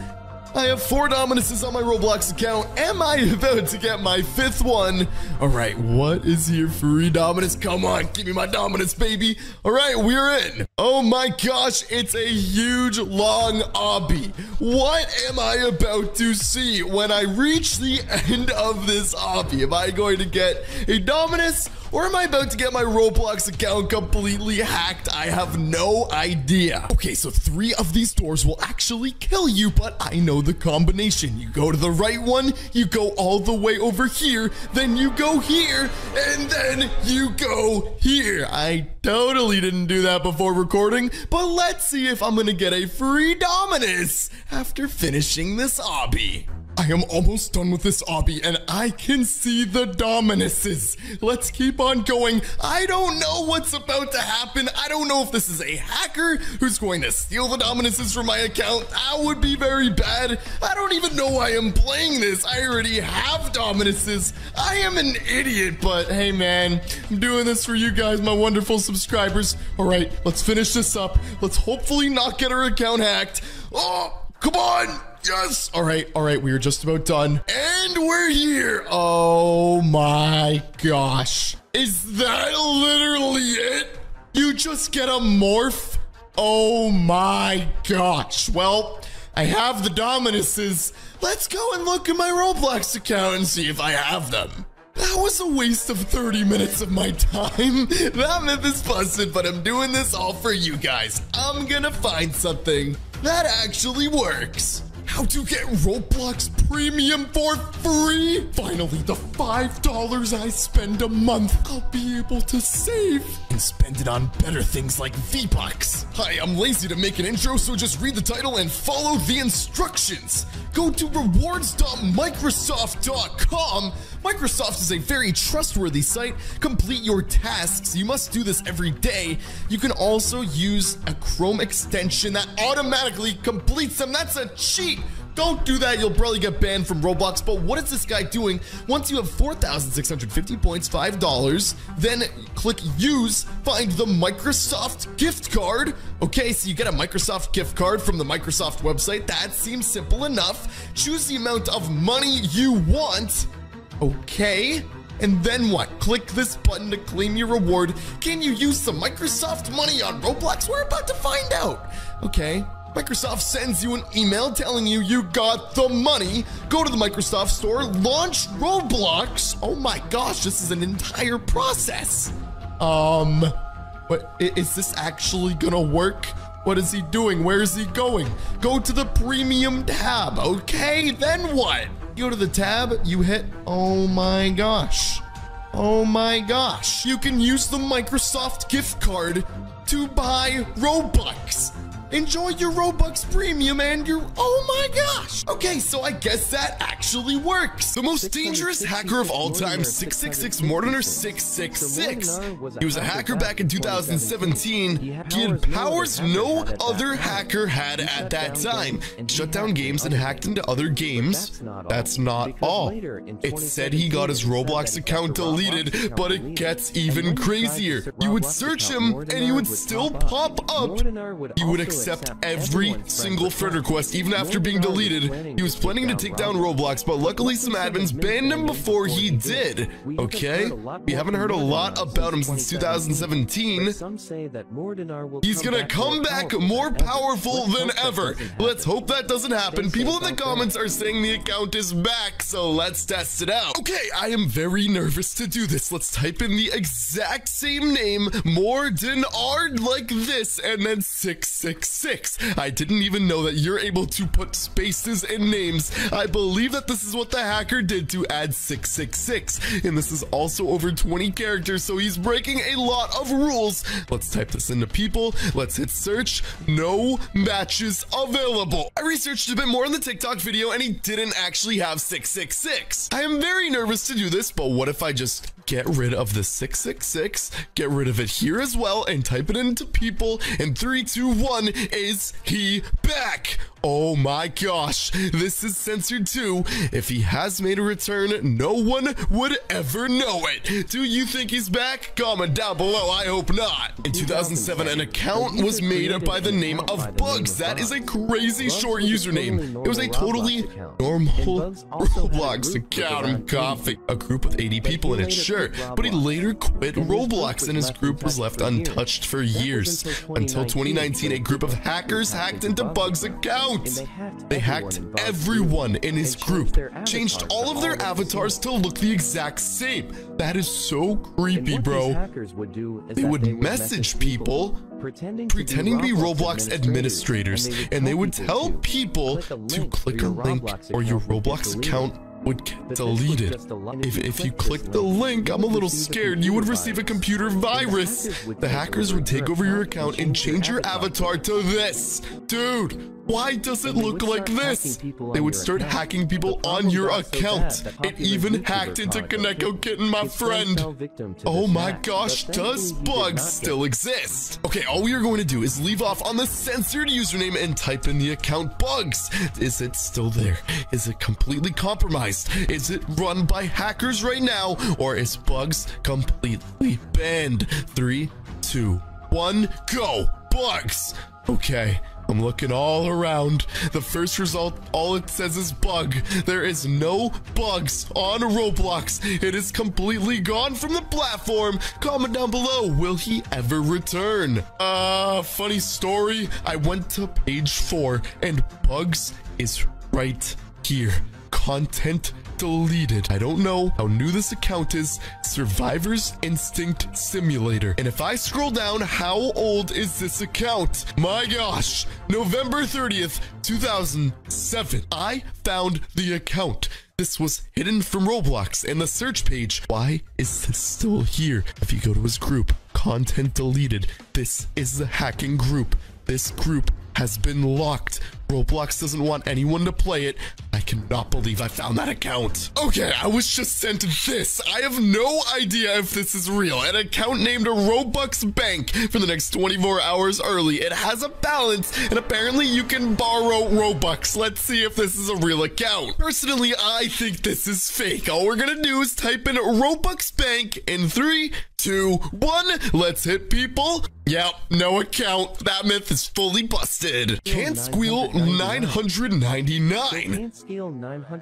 I have four Dominuses on my Roblox account. Am I about to get my fifth one? All right, what is here? for Dominus. Come on, give me my Dominus, baby. All right, we're in. Oh my gosh, it's a huge, long obby. What am I about to see when I reach the end of this obby? Am I going to get a Dominus or am I about to get my Roblox account completely hacked? I have no idea. Okay, so three of these doors will actually kill you, but I know the combination. You go to the right one, you go all the way over here, then you go here, and then you go here. I totally didn't do that before recording, but let's see if I'm gonna get a free Dominus after finishing this obby. I am almost done with this obby and I can see the Dominuses. Let's keep on going. I don't know what's about to happen. I don't know if this is a hacker who's going to steal the Dominuses from my account. That would be very bad. I don't even know why I'm playing this. I already have Dominuses. I am an idiot, but hey man, I'm doing this for you guys, my wonderful subscribers. All right, let's finish this up. Let's hopefully not get our account hacked. Oh, come on. Yes. All right. All right. We are just about done. And we're here. Oh my gosh. Is that literally it? You just get a morph? Oh my gosh. Well, I have the Dominuses. Let's go and look at my Roblox account and see if I have them. That was a waste of 30 minutes of my time. That myth is busted, but I'm doing this all for you guys. I'm gonna find something that actually works. How to get Roblox Premium for free? Finally, the $5 I spend a month, I'll be able to save and spend it on better things like V-Bucks. Hi, I'm lazy to make an intro, so just read the title and follow the instructions. Go to rewards.microsoft.com. Microsoft is a very trustworthy site. Complete your tasks. You must do this every day. You can also use a Chrome extension that automatically completes them. That's a cheat. Don't do that, you'll probably get banned from Roblox. But what is this guy doing? Once you have 4,650 points, $5, then click use, find the Microsoft gift card. Okay, so you get a Microsoft gift card from the Microsoft website. That seems simple enough. Choose the amount of money you want. Okay. And then what? Click this button to claim your reward. Can you use some Microsoft money on Roblox? We're about to find out. Okay. Microsoft sends you an email telling you you got the money. Go to the Microsoft store, launch Roblox. Oh my gosh, this is an entire process. Um, what is this actually gonna work? What is he doing? Where is he going? Go to the premium tab, okay? Then what? Go to the tab, you hit, oh my gosh. Oh my gosh. You can use the Microsoft gift card to buy Robux. Enjoy your Robux Premium and your... Oh my gosh! Okay, so I guess that actually works. The most dangerous hacker of all time, 666 Mortimer 666. He was a hacker back in 2017. He had powers no other hacker had at that time. Shut down games and hacked into other games. That's not all. It said he got his Roblox account deleted, but it gets even crazier. You would search him and he would still pop up. He would accept every single friend request, even after being deleted. He was planning to take down Roblox, but luckily some admins banned him before he did. Okay? We haven't heard a lot about him since 2017. He's gonna come back more powerful than ever. Let's hope that doesn't happen. People in the comments are saying the account is back, so let's test it out. Okay, I am very nervous to do this. Let's type in the exact same name, Morden Ard like this, and then 666. I didn't even know that you're able to put spaces in names. I believe that this is what the hacker did to add 666. And this is also over 20 characters, so he's breaking a lot of rules. Let's type this into people. Let's hit search. No matches available. I researched a bit more in the TikTok video and he didn't actually have 666. I am very nervous to do this, but what if I just get rid of the 666, get rid of it here as well, and type it into people, and 3, 2, 1, is he back? Oh my gosh, this is censored too. If he has made a return, no one would ever know it. Do you think he's back? Comment down below, I hope not. In 2007, an account was made up by the name of Bugs. That is a crazy short username. It was a totally normal Roblox account. I'm coughing. A group with 80 people in it, sure. But he later quit Roblox and his group was left untouched for years. Until 2019, a group of hackers hacked into Bugs' account. They hacked everyone in his group, changed all of their avatars to look the exact same. That is so creepy, bro. They would message people pretending to be Roblox administrators, and they would tell people to click a link or your Roblox account would get deleted. If, if you click the link, I'm a little scared, you would receive a computer virus. The hackers would take over your account and change your avatar to this. Dude, why does it look like this? They would start hacking people on your account. It even hacked into Kaneko Kitten, my friend. Oh my gosh, does bugs still exist? Okay, all we are going to do is leave off on the censored username and type in the account bugs. Is it still there? Is it completely compromised? Is it run by hackers right now? Or is bugs completely banned? Three, two, one, go! Bugs! Okay, I'm looking all around. The first result, all it says is bug. There is no bugs on Roblox. It is completely gone from the platform. Comment down below, will he ever return? Uh, funny story. I went to page four and bugs is right here. Content deleted. I don't know how new this account is. Survivor's Instinct Simulator. And if I scroll down, how old is this account? My gosh, November 30th, 2007. I found the account. This was hidden from Roblox and the search page. Why is this still here? If you go to his group, content deleted. This is the hacking group. This group has been locked. Roblox doesn't want anyone to play it. I cannot believe I found that account. Okay, I was just sent this. I have no idea if this is real. An account named a Robux Bank for the next 24 hours early. It has a balance, and apparently you can borrow Robux. Let's see if this is a real account. Personally, I think this is fake. All we're gonna do is type in Robux Bank in three, two, one. Let's hit people. Yep, no account. That myth is fully busted. Can't squeal 999.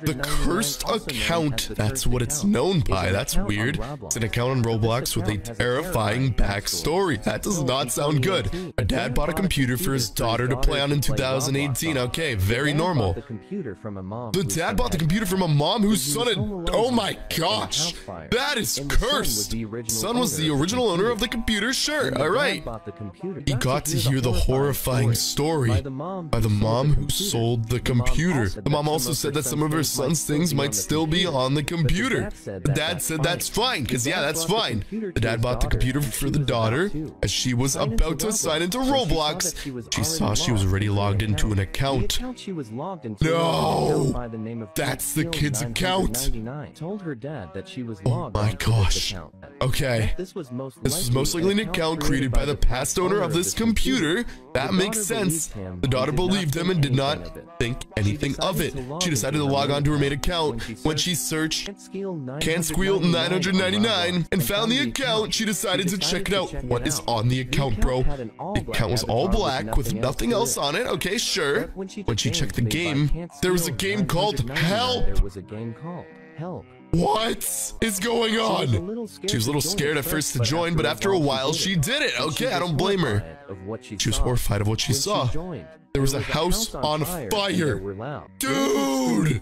The cursed account. That's what it's known by. That's weird. It's an account on Roblox with a terrifying backstory. That does not sound good. A dad bought a computer for his daughter to play on in 2018. Okay, very normal. The dad bought the computer from a mom whose son had... Oh my gosh. That is cursed. Son was the original owner of the computer. Sure, all right. bought. He got to hear the horrifying story by the mom, by the who sold mom who sold the computer. The mom also said that some of her son's things might still be on the computer. The dad said that's fine, because yeah, that's fine. The dad bought the computer for the daughter as she was about to sign into When she saw Roblox. she saw she was already logged into an account. account she was logged into No! was an account by the name of That's the kid's account. Told her dad that she was Oh my gosh. Okay. This was most This was most likely an account created by the past owner of this computer. That makes sense. The daughter but did not believed him think did not think anything of it. decided to log She decided to log on to her main account. When she searched Can Can Squeal 999 and found the account, she decided to check it out. What is on the account, bro? The account was all black with nothing else on it. Okay, sure. When she checked the game, there was a game called Help. There was a game called Help. What is going on? She was a little scared at first to join, but after a while, she did it. Okay, I don't blame her. She was horrified of what she saw. There was a house on fire. Dude!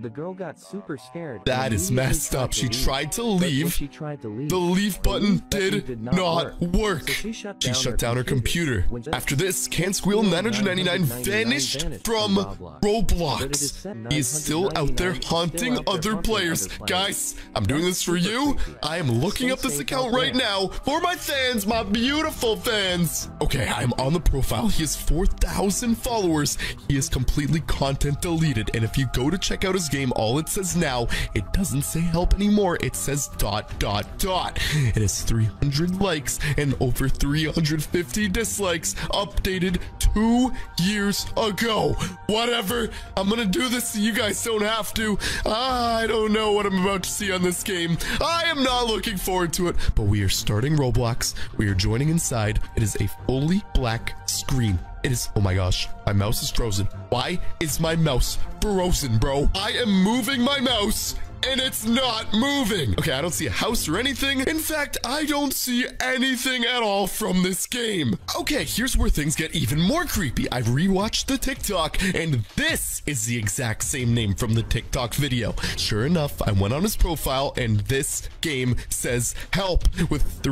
The girl got super scared. That is messed up. She tried to leave. she tried to leave, The leave button did not work. So she shut She down shut her down her computer. Just- After this, Can't Squeal 999 vanished from Roblox. He is still out there haunting other players. Guys, I'm doing this for you. I am looking up this account right now for my fans, my beautiful fans. Okay, I'm on the profile. He has 4,000 followers. He is completely content deleted. And if you go to check out his game, all it says now, it doesn't say help anymore. It says dot, dot, dot. It has 300 likes and over 350 dislikes updated two years ago. Whatever. I'm gonna do this so you guys don't have to. I don't know what I'm about to see on this game. I am not looking forward to it. But we are starting Roblox. We are joining inside. It is a fully black screen. It is, oh my gosh, my mouse is frozen. Why is my mouse frozen, bro? I am moving my mouse and it's not moving. Okay, I don't see a house or anything. In fact, I don't see anything at all from this game. Okay, here's where things get even more creepy. I've rewatched the TikTok, and this is the exact same name from the TikTok video. Sure enough, I went on his profile, and this game says help with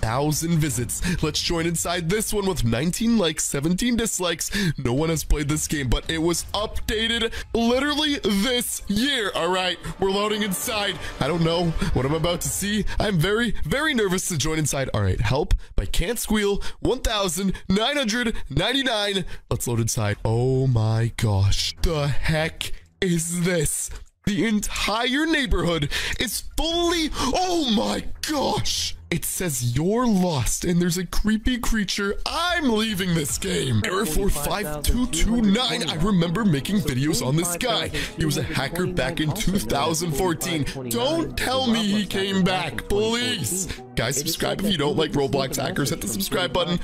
3,000 visits. Let's join inside this one with 19 likes, 17 dislikes. No one has played this game, but it was updated literally this year. All right, we're loading inside. I don't know what I'm about to see. I'm very, very nervous to join inside. All right, help by Can't Squeal 1999. Let's load inside. Oh my gosh. The heck is this? The entire neighborhood is fully. Oh my gosh! It says you're lost and there's a creepy creature. I'm leaving this game. Error 45229. I remember making videos on this guy. He was a hacker back in 2014. Don't tell me he came back, please. Guys, subscribe if you don't like Roblox hackers. Hit the subscribe button.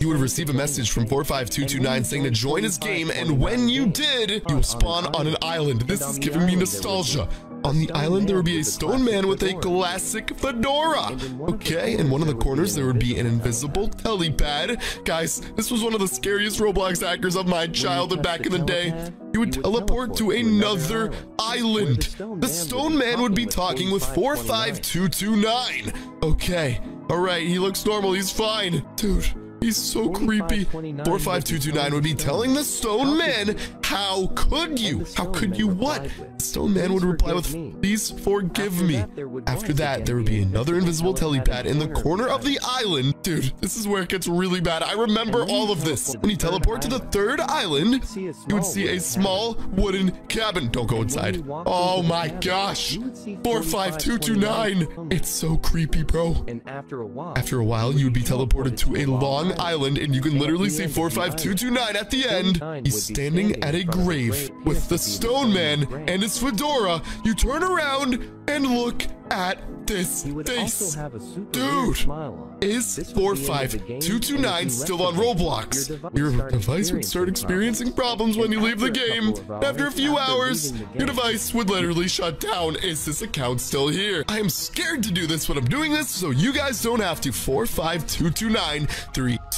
You would receive a message from 45229 saying to join his game, and when you did, you will spawn on an island. This is giving me nostalgia. On the island, there would be a stone man with a classic fedora. Okay, in one of the corners, there would be an invisible helipad. Guys, this was one of the scariest Roblox hackers of my childhood back in the day. You would teleport to another island. The stone man would be talking with 45229. Okay, all right, he looks normal, he's fine. Dude, He's so creepy. 45229 would be telling the stone man, How could you? How could you what? The stone man would reply with, Please forgive me. After that, there would be another invisible helipad in the corner of the island. Dude, this is where it gets really bad. I remember all of this. When you teleport to the third island, you would see a small wooden cabin. Don't go inside. Oh my gosh. 45229. It's so creepy, bro. And after a while, After a while, you would be teleported to a long island, and you can literally see 45229 at the end. He's standing at a grave with the stone man and his fedora. You turn around and look at this face. also have a super Dude. weird smile on. Is This would be the end of the game, 45229 and if you still on Roblox? your device would start experiencing problems when you leave the game. After a few hours, your device would literally shut down. Is this account still here? I am scared to do this, but I'm doing this so you guys don't have to. 45229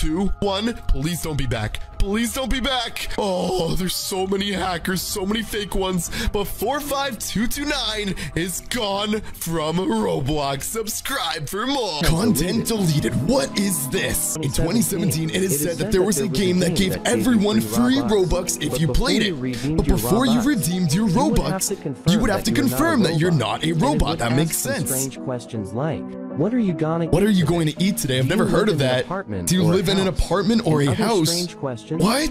two, one. Please don't be back. Please don't be back. Oh, there's so many hackers, so many fake ones. But 45229 is gone from Roblox. Subscribe for more. Content deleted. What is this? In 2017, it is said that there was a game that gave everyone free Robux if you played it. But before you redeemed your Robux, you would have to confirm that you're not a robot. That makes sense. Strange questions like, what are you gonna What are you today? going to eat today? I've never heard of that. Do you live in an apartment or a house? Strange questions. What?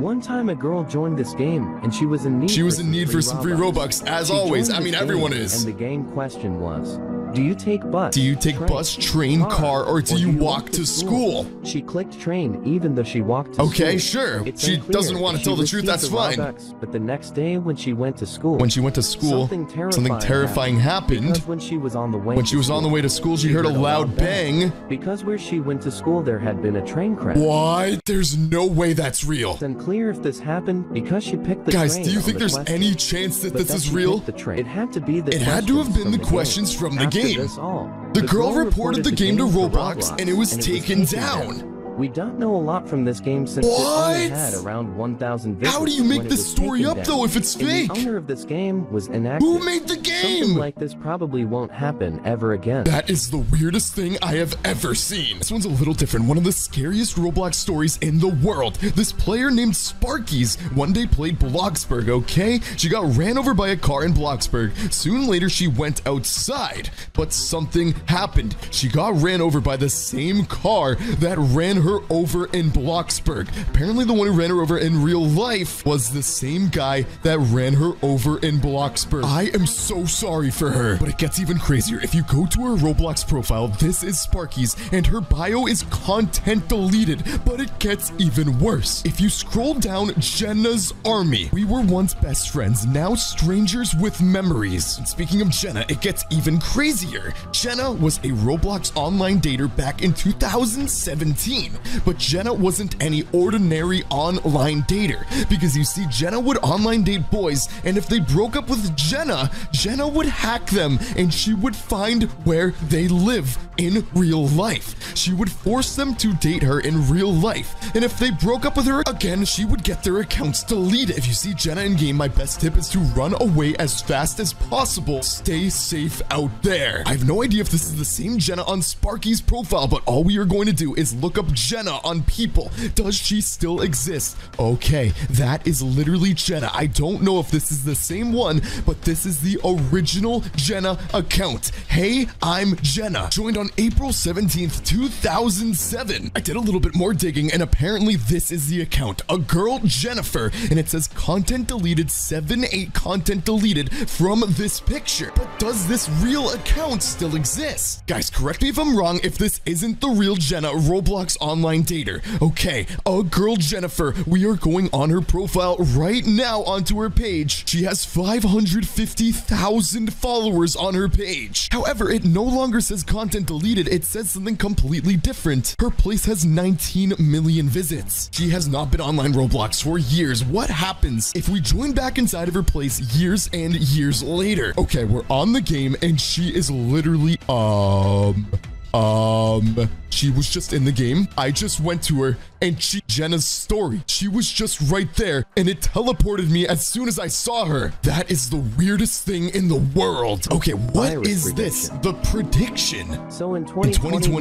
One time a girl joined this game and she was in need She for was in some need for some free Robux, as She always. I mean, everyone is. And the game question was, do you take bus? Do you take bus, train, car, or do you walk to school? She clicked train even though she walked to Okay, school. sure. It's She doesn't want to tell the truth, that's the fine. Robux, but the next day when she went to school, When she went to school, something terrifying, something terrifying happened. Because when she was on the way When to she was on the school, way to school, she heard a loud bang. Because where she went to school, there had been a train crash. Why? There's no way that's real. It's unclear if this happened because she picked the Guys, train do you think the there's question. any chance that But this is she real? The train. It had to be the It had to have been the questions from the After game. The girl reported the game to Roblox, and it was taken down. We don't know a lot from this game since it only had around 1,000 visits How do you make this story up, down. though, if it's And fake? The owner of this game was inactive. Who made the game? Something like this probably won't happen ever again. That is the weirdest thing I have ever seen. This one's a little different. One of the scariest Roblox stories in the world. This player named Sparkies one day played Bloxburg, okay? She got ran over by a car in Bloxburg. Soon later, she went outside, but something happened. She got ran over by the same car that ran her over in Bloxburg. Apparently, the one who ran her over in real life was the same guy that ran her over in Bloxburg. I am so sorry for her, but it gets even crazier. If you go to her Roblox profile, this is Sparky's, and her bio is content deleted, but it gets even worse. If you scroll down Jenna's army, we were once best friends, now strangers with memories. And speaking of Jenna, it gets even crazier. Jenna was a Roblox online dater back in 2017, but Jenna wasn't any ordinary online dater because you see, Jenna would online date boys, and if they broke up with Jenna, Jenna would hack them and she would find where they live in real life. She would force them to date her in real life, and if they broke up with her again, she would get their accounts deleted. If you see Jenna in game, my best tip is to run away as fast as possible. Stay safe out there. I have no idea if this is the same Jenna on Sparky's profile, but all we are going to do is look up Jenna on people. Does she still exist? Okay, that is literally Jenna. I don't know if this is the same one, but this is the original Jenna account. Hey, I'm Jenna. Joined on April 17th, 2007. I did a little bit more digging, and apparently this is the account. A girl, Jennifer, and it says content deleted, 7 8 content deleted from this picture. But does this real account still exist? Guys, correct me if I'm wrong if this isn't the real Jenna Roblox online dater. Okay, a girl, Jennifer, we are going on her profile right now onto her page. She has 550,000 followers on her page. However, it no longer says content deleted, it says something completely different. Her place has 19 million visits. She has not been online Roblox for years. What happens if we join back inside of her place years and years later? Okay, we're on the game and she is literally, um, um, she was just in the game. I just went to her and she, Jenna's story. She was just right there and it teleported me as soon as I saw her. That is the weirdest thing in the world. Okay, what Virus is this? The prediction. So in In 2020,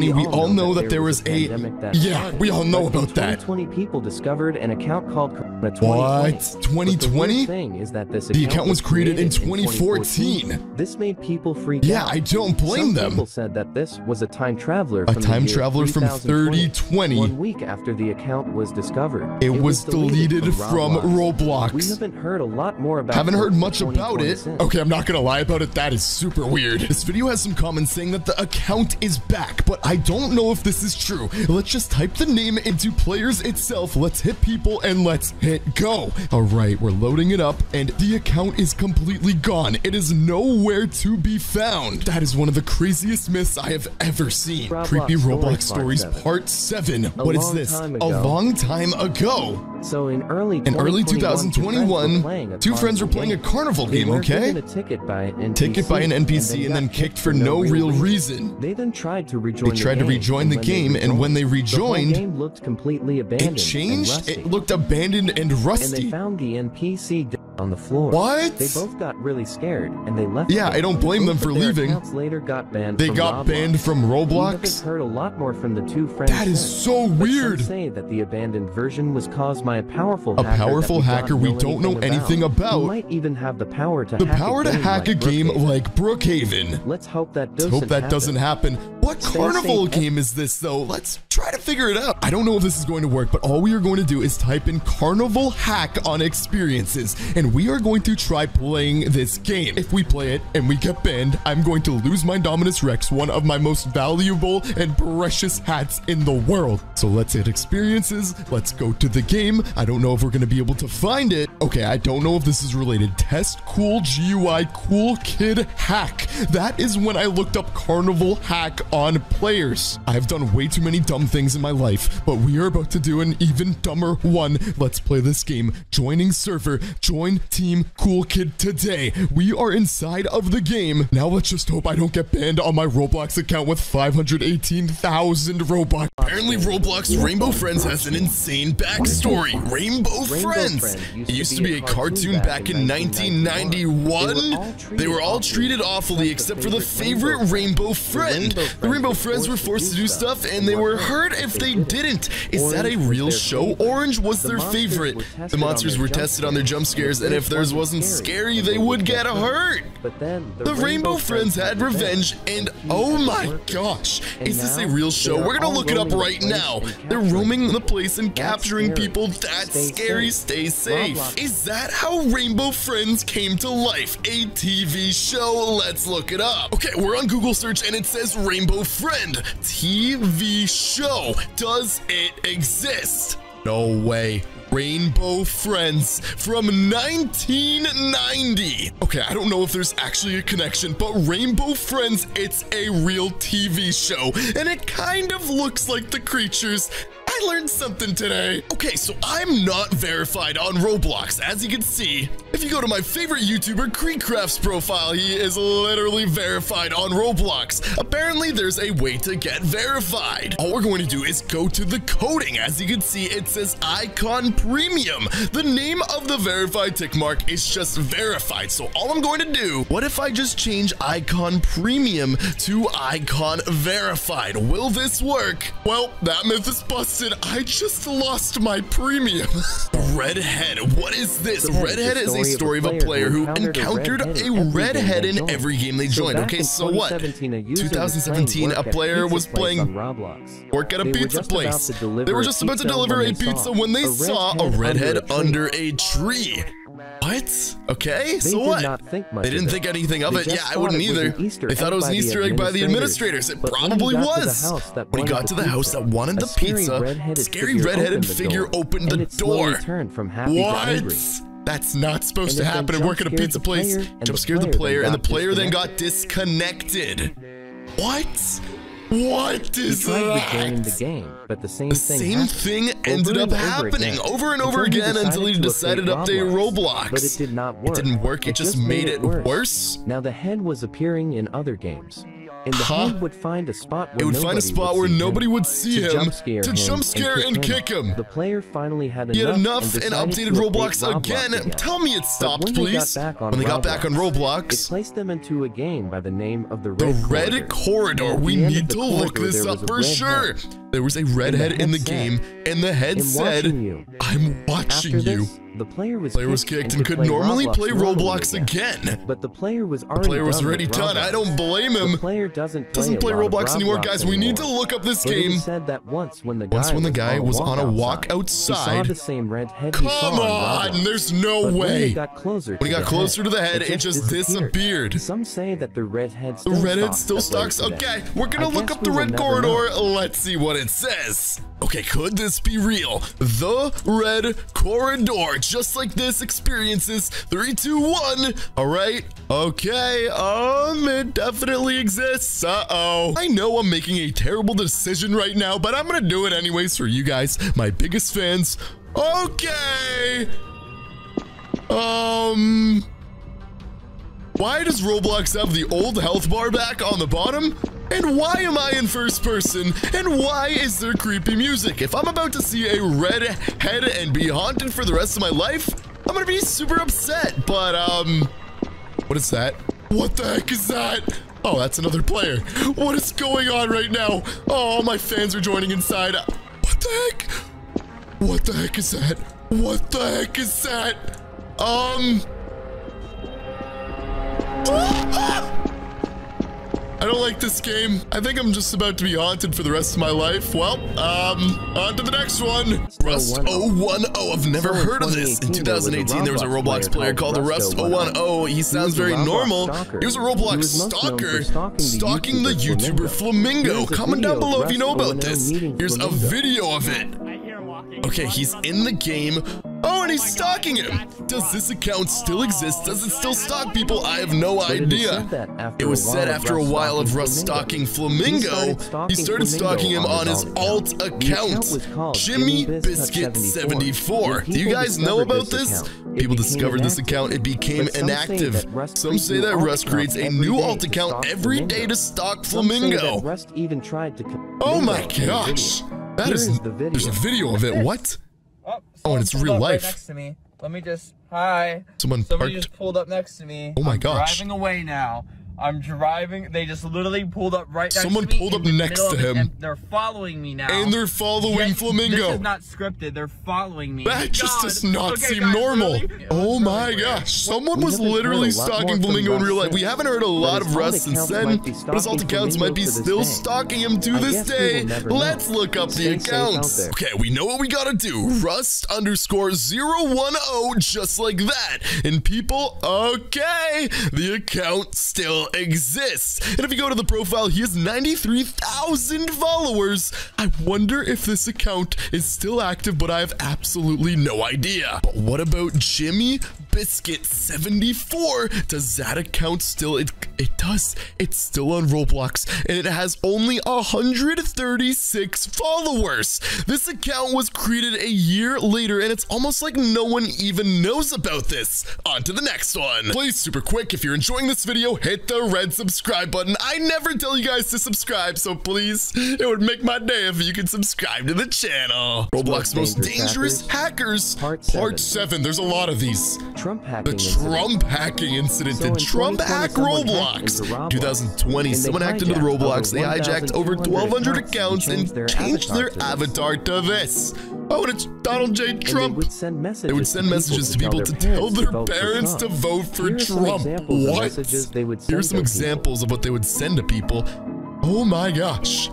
2020, we all know that there was a, pandemic that yeah, we all know about that. 20 people discovered an account called Corona 2020. What? But the 2020? thing is that this The account was created in 2014. 2014. This made people freak Yeah, out. Yeah, I don't blame Some them. People said that this was a time traveler. A from time traveler from 3020, 3020. One week after the account was discovered, It was deleted from Roblox. We haven't heard a lot more about. Haven't heard much about it. since. Okay, I'm not gonna lie about it. That is super weird. This video has some comments saying that the account is back, but I don't know if this is true. Let's just type the name into players itself. Let's hit people and let's hit go. All right, we're loading it up and the account is completely gone. It is nowhere to be found. That is one of the craziest myths I have ever seen. Roblox Creepy Roblox Roblox Stories Part Part 7. What is this? Time A long time ago. So in early In early 2021, 2021, two friends were playing a carnival They game, okay? ticket by an NPC, Ticket by an NPC and then got kicked for no real reason. They then tried to rejoin They tried to the game, rejoin and the when game, they and when they rejoined, the game looked completely abandoned It changed. and rusty. It looked abandoned and and they found the NPC on the floor. What? They both got really scared and they left. Yeah, I don't blame them for leaving. later got banned. They got Roblox. banned from Roblox. haven't heard a lot more from the two friends. That is so weird. Some say that the abandoned version was caused by a powerful A hacker powerful we hacker we don't know anything about. Who might even have the power to The hack power a to game hack like a game Brookhaven. like Brookhaven. Let's hope that doesn't hope that happen. doesn't happen. What Stay carnival safe. game is this though? Let's try to figure it out. I don't know if this is going to work, but all we are going to do is type in carnival hack on experiences, and we are going to try playing this game. If we play it and we get banned, I'm going to lose my Dominus Rex, one of my most valuable and precious hats in the world. So let's hit experiences. Let's go to the game. I don't know if we're going to be able to find it. Okay, I don't know if this is related. Test cool GUI cool kid hack. That is when I looked up carnival hack on players. I've done way too many dumb things in my life, but we are about to do an even dumber one. Let's play this game. Joining server, join team cool kid today. We are inside of the game. Now let's just hope I don't get banned on my Roblox account with 518,000 Robux. Apparently Roblox Rainbow Friends has an insane backstory. Rainbow, Rainbow Friends. It used to be a cartoon back in 1991. They were all treated awfully except for the favorite Rainbow Friend. Rainbow Friends were forced to do stuff and they were hurt if they didn't. Is that a real show? Orange was their favorite. The monsters were tested on their jump scares and if theirs wasn't scary, they would get hurt. But then The Rainbow Friends had revenge, and oh my gosh, is this a real show? We're gonna look it up right now. They're roaming the place and capturing people. That's scary. Stay safe. Is that how Rainbow Friends came to life? A TV show? Let's look it up. Okay, we're on Google search and it says Rainbow Friend TV show. Does it exist? No way. Rainbow Friends from 1990. Okay, I don't know if there's actually a connection, but Rainbow Friends, it's a real TV show, and it kind of looks like the creatures. I learned something today. Okay, so I'm not verified on Roblox. As you can see, if you go to my favorite YouTuber, KreekCraft's profile, he is literally verified on Roblox. Apparently, there's a way to get verified. All we're going to do is go to the coding. As you can see, it says Icon Premium. The name of the verified tick mark is just verified. So all I'm going to do, what if I just change Icon Premium to Icon Verified? Will this work? Well, that myth is busted. I just lost my premium. Redhead, what is this? Redhead Redhead is a story of a player who encountered a redhead in every game they joined. Okay, so what? 2017, a 2017, a player was playing Roblox. Work at a pizza place. They were just about to deliver a pizza when they saw a redhead under a tree. What? Okay, They so what? not think much They didn't think anything of it. Yeah, I wouldn't either. They thought it was an Easter egg by the administrators. It But when he probably got to the was. When he got to the house that wanted the scary pizza, redheaded scary figure redheaded opened the figure door, opened the door. turned from happy to angry. What? That's not supposed to it happen. Work at a pizza place. Jump the scared the player and the player then got disconnected. What? What He is tried that? rejoining the game, but the same The thing same happened. thing ended up happening over and over he again until he decided to update Roblox. But it did not work. It didn't work, it just made it worse. Now the head was appearing in other games. And the Huh? would find a spot where It would find a spot where nobody would see to him jump scare to him jump scare and kick him. The player finally had He had enough, enough and, updated to Roblox again. again. Tell me it stopped, when please. They got back on when they got back on Roblox, It placed them into a game by the name of the the Red, red corridor. We the end of need to look this up for sure. head. There was a redhead head in the game, and the head said. I'm watching you. The player was Player was kicked kicked and could play normally Roblox play Roblox again. But the player was already Player was done already done. I don't blame him. The player doesn't play, Doesn't play of Roblox anymore, guys. We need to look up this But game. said that once when the guy Once when the was guy on was on a walk outside, he saw outside. the same redhead he saw Come on on, there's no But when way. he got closer When he to got the closer to the head, it just disappeared. Some say that the red head still redhead stalks still stalks. Okay, we're gonna look up the red corridor. Let's see what it says. Okay, could this be real? The red corridor, just like this, experiences three, two, one. All right. Okay. Um, it definitely exists. Uh-oh. I know I'm making a terrible decision right now, but I'm gonna do it anyways for you guys, my biggest fans. Okay. Um... Why does Roblox have the old health bar back on the bottom? And why am I in first person? And why is there creepy music? If I'm about to see a red head and be haunted for the rest of my life, I'm gonna be super upset. But, um, what is that? What the heck is that? Oh, that's another player. What is going on right now? Oh, all my fans are joining inside. What the heck? What the heck is that? What the heck is that? Um... I don't like this game. I think I'm just about to be haunted for the rest of my life. Well, um, on to the next one. Rust 010. I've never So heard of this. In 2018, 2018, there was a Roblox player called the Rust 010. He sounds very Roblox normal. stalker. He was a Roblox was most known for stalker, stalking the stalking the YouTuber YouTuber Flamingo. Here's Comment down below if you know about this. meeting Here's a video of it. Okay, he's in the game. Oh, he's stalking him. Does this account still exist? Does it still stalk people? I have no But it is idea. said that after It was said after a while of stalking Russ stalking Flamingo, Flamingo, he He started started stalking stalking him on his alt account, account was called Jimmy Jimmy Biscuit Biscuit 74. 74. Do you guys know about this this? account. It People discovered this account, it became But some say inactive. that Some say that alt Russ creates a new alt account every day to stalk Some say that Flamingo. Rust even tried to kill Oh my Flamingo gosh. video. That Here is, is the video. there's a video of it. What? Oh, and it's real life. Right next to me. Let me just. Hi. Someone Somebody parked. just pulled up next to me. Oh my I'm gosh. Driving away now. I'm driving. They just literally pulled up right next Someone to me. pulled up next to of it, him. They're following me now. And they're following Yes, This Flamingo. is not scripted. They're following me. That just God. does not Okay, seem guys, normal. Oh my really weird. gosh. Someone was literally stalking Flamingo in real life. We haven't heard a lot of alt Russ since then, might but his alt accounts might be still day. stalking him to I this day. will never know. Let's look up the Stay safe out accounts. Okay, we know what we gotta do. Rust underscore 010, just like that. And people, okay, the account still exists. And if you go to the profile, he has 93,000 followers. I wonder if this account is still active, but I have absolutely no idea. But what about Jimmy Biscuit 74? Does that account still it it does. It's still on Roblox and it has only 136 followers. This account was created a year later and it's almost like no one even knows about this. On to the next one. Please super quick if you're enjoying this video, hit the red subscribe button. I never tell you guys to subscribe, so please, it would make my day if you could subscribe to the channel. Roblox most Dangerous dangerous hackers. Part Part seven. 7. There's a lot of these. Trump The hacking incident. Trump hacking incident. So Did Trump hack Roblox? Roblox, 2020, someone hacked into the Roblox. They hijacked over 1,200 accounts and changed their changed avatar to this. avatar to this. Oh, and it's Donald J. Trump. They would send messages, would send messages to people to tell their parents to vote for Here are some Trump. What? they would send Here's some to people. examples of what they would send to people. Oh my gosh.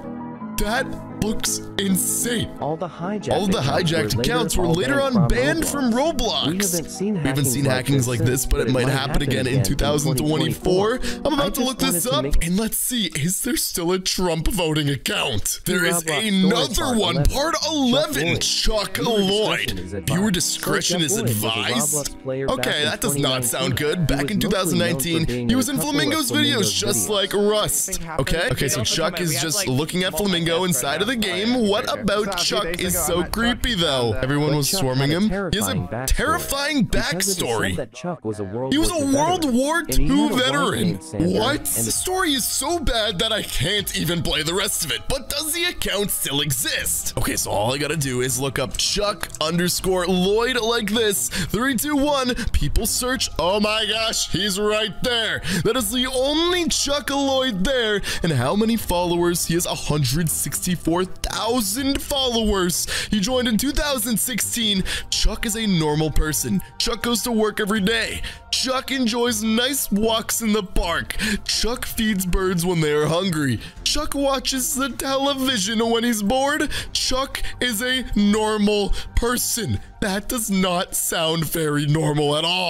That looks insane. All the hijacked All of the accounts hijacked were accounts were later on banned from Roblox. We haven't seen We haven't hackings seen like hackings this like this, but it might happen again in 2024. I'm about to look this to up make- and let's see, is there still a Trump voting account? There is Roblox another story, one, part part 11. 11, Chuck Chuck Lloyd. Lloyd. Viewer discretion is advised. discretion is So Chuck Lloyd was a Roblox advised. player back Okay, that does not sound good. Back in mostly known for 2019, he was in Flamingo's videos just like Rust. Okay, okay, so Chuck is just looking at Flamingo inside of the now. game. Oh, yeah, What right about So Chuck is ago, so met Chuck, creepy though? and, uh, Everyone was Chuck swarming him. He has a terrifying backstory. terrifying Because it is said backstory. that Chuck was He was a World veteran, War II had a wife veteran. What? and The story is so bad that I can't even play the rest of it. But does the account still exist? Okay, so all I gotta do is look up Chuck underscore Lloyd like this. Three, two, one. People search. Oh my gosh, he's right there. That is the only Chuck Lloyd there. And how many followers? He has 164,000 followers. He joined in 2016. Chuck is a normal person. Chuck goes to work every day. Chuck enjoys nice walks in the park. Chuck feeds birds when they are hungry. Chuck watches the television when he's bored. Chuck is a normal person. That does not sound very normal at all.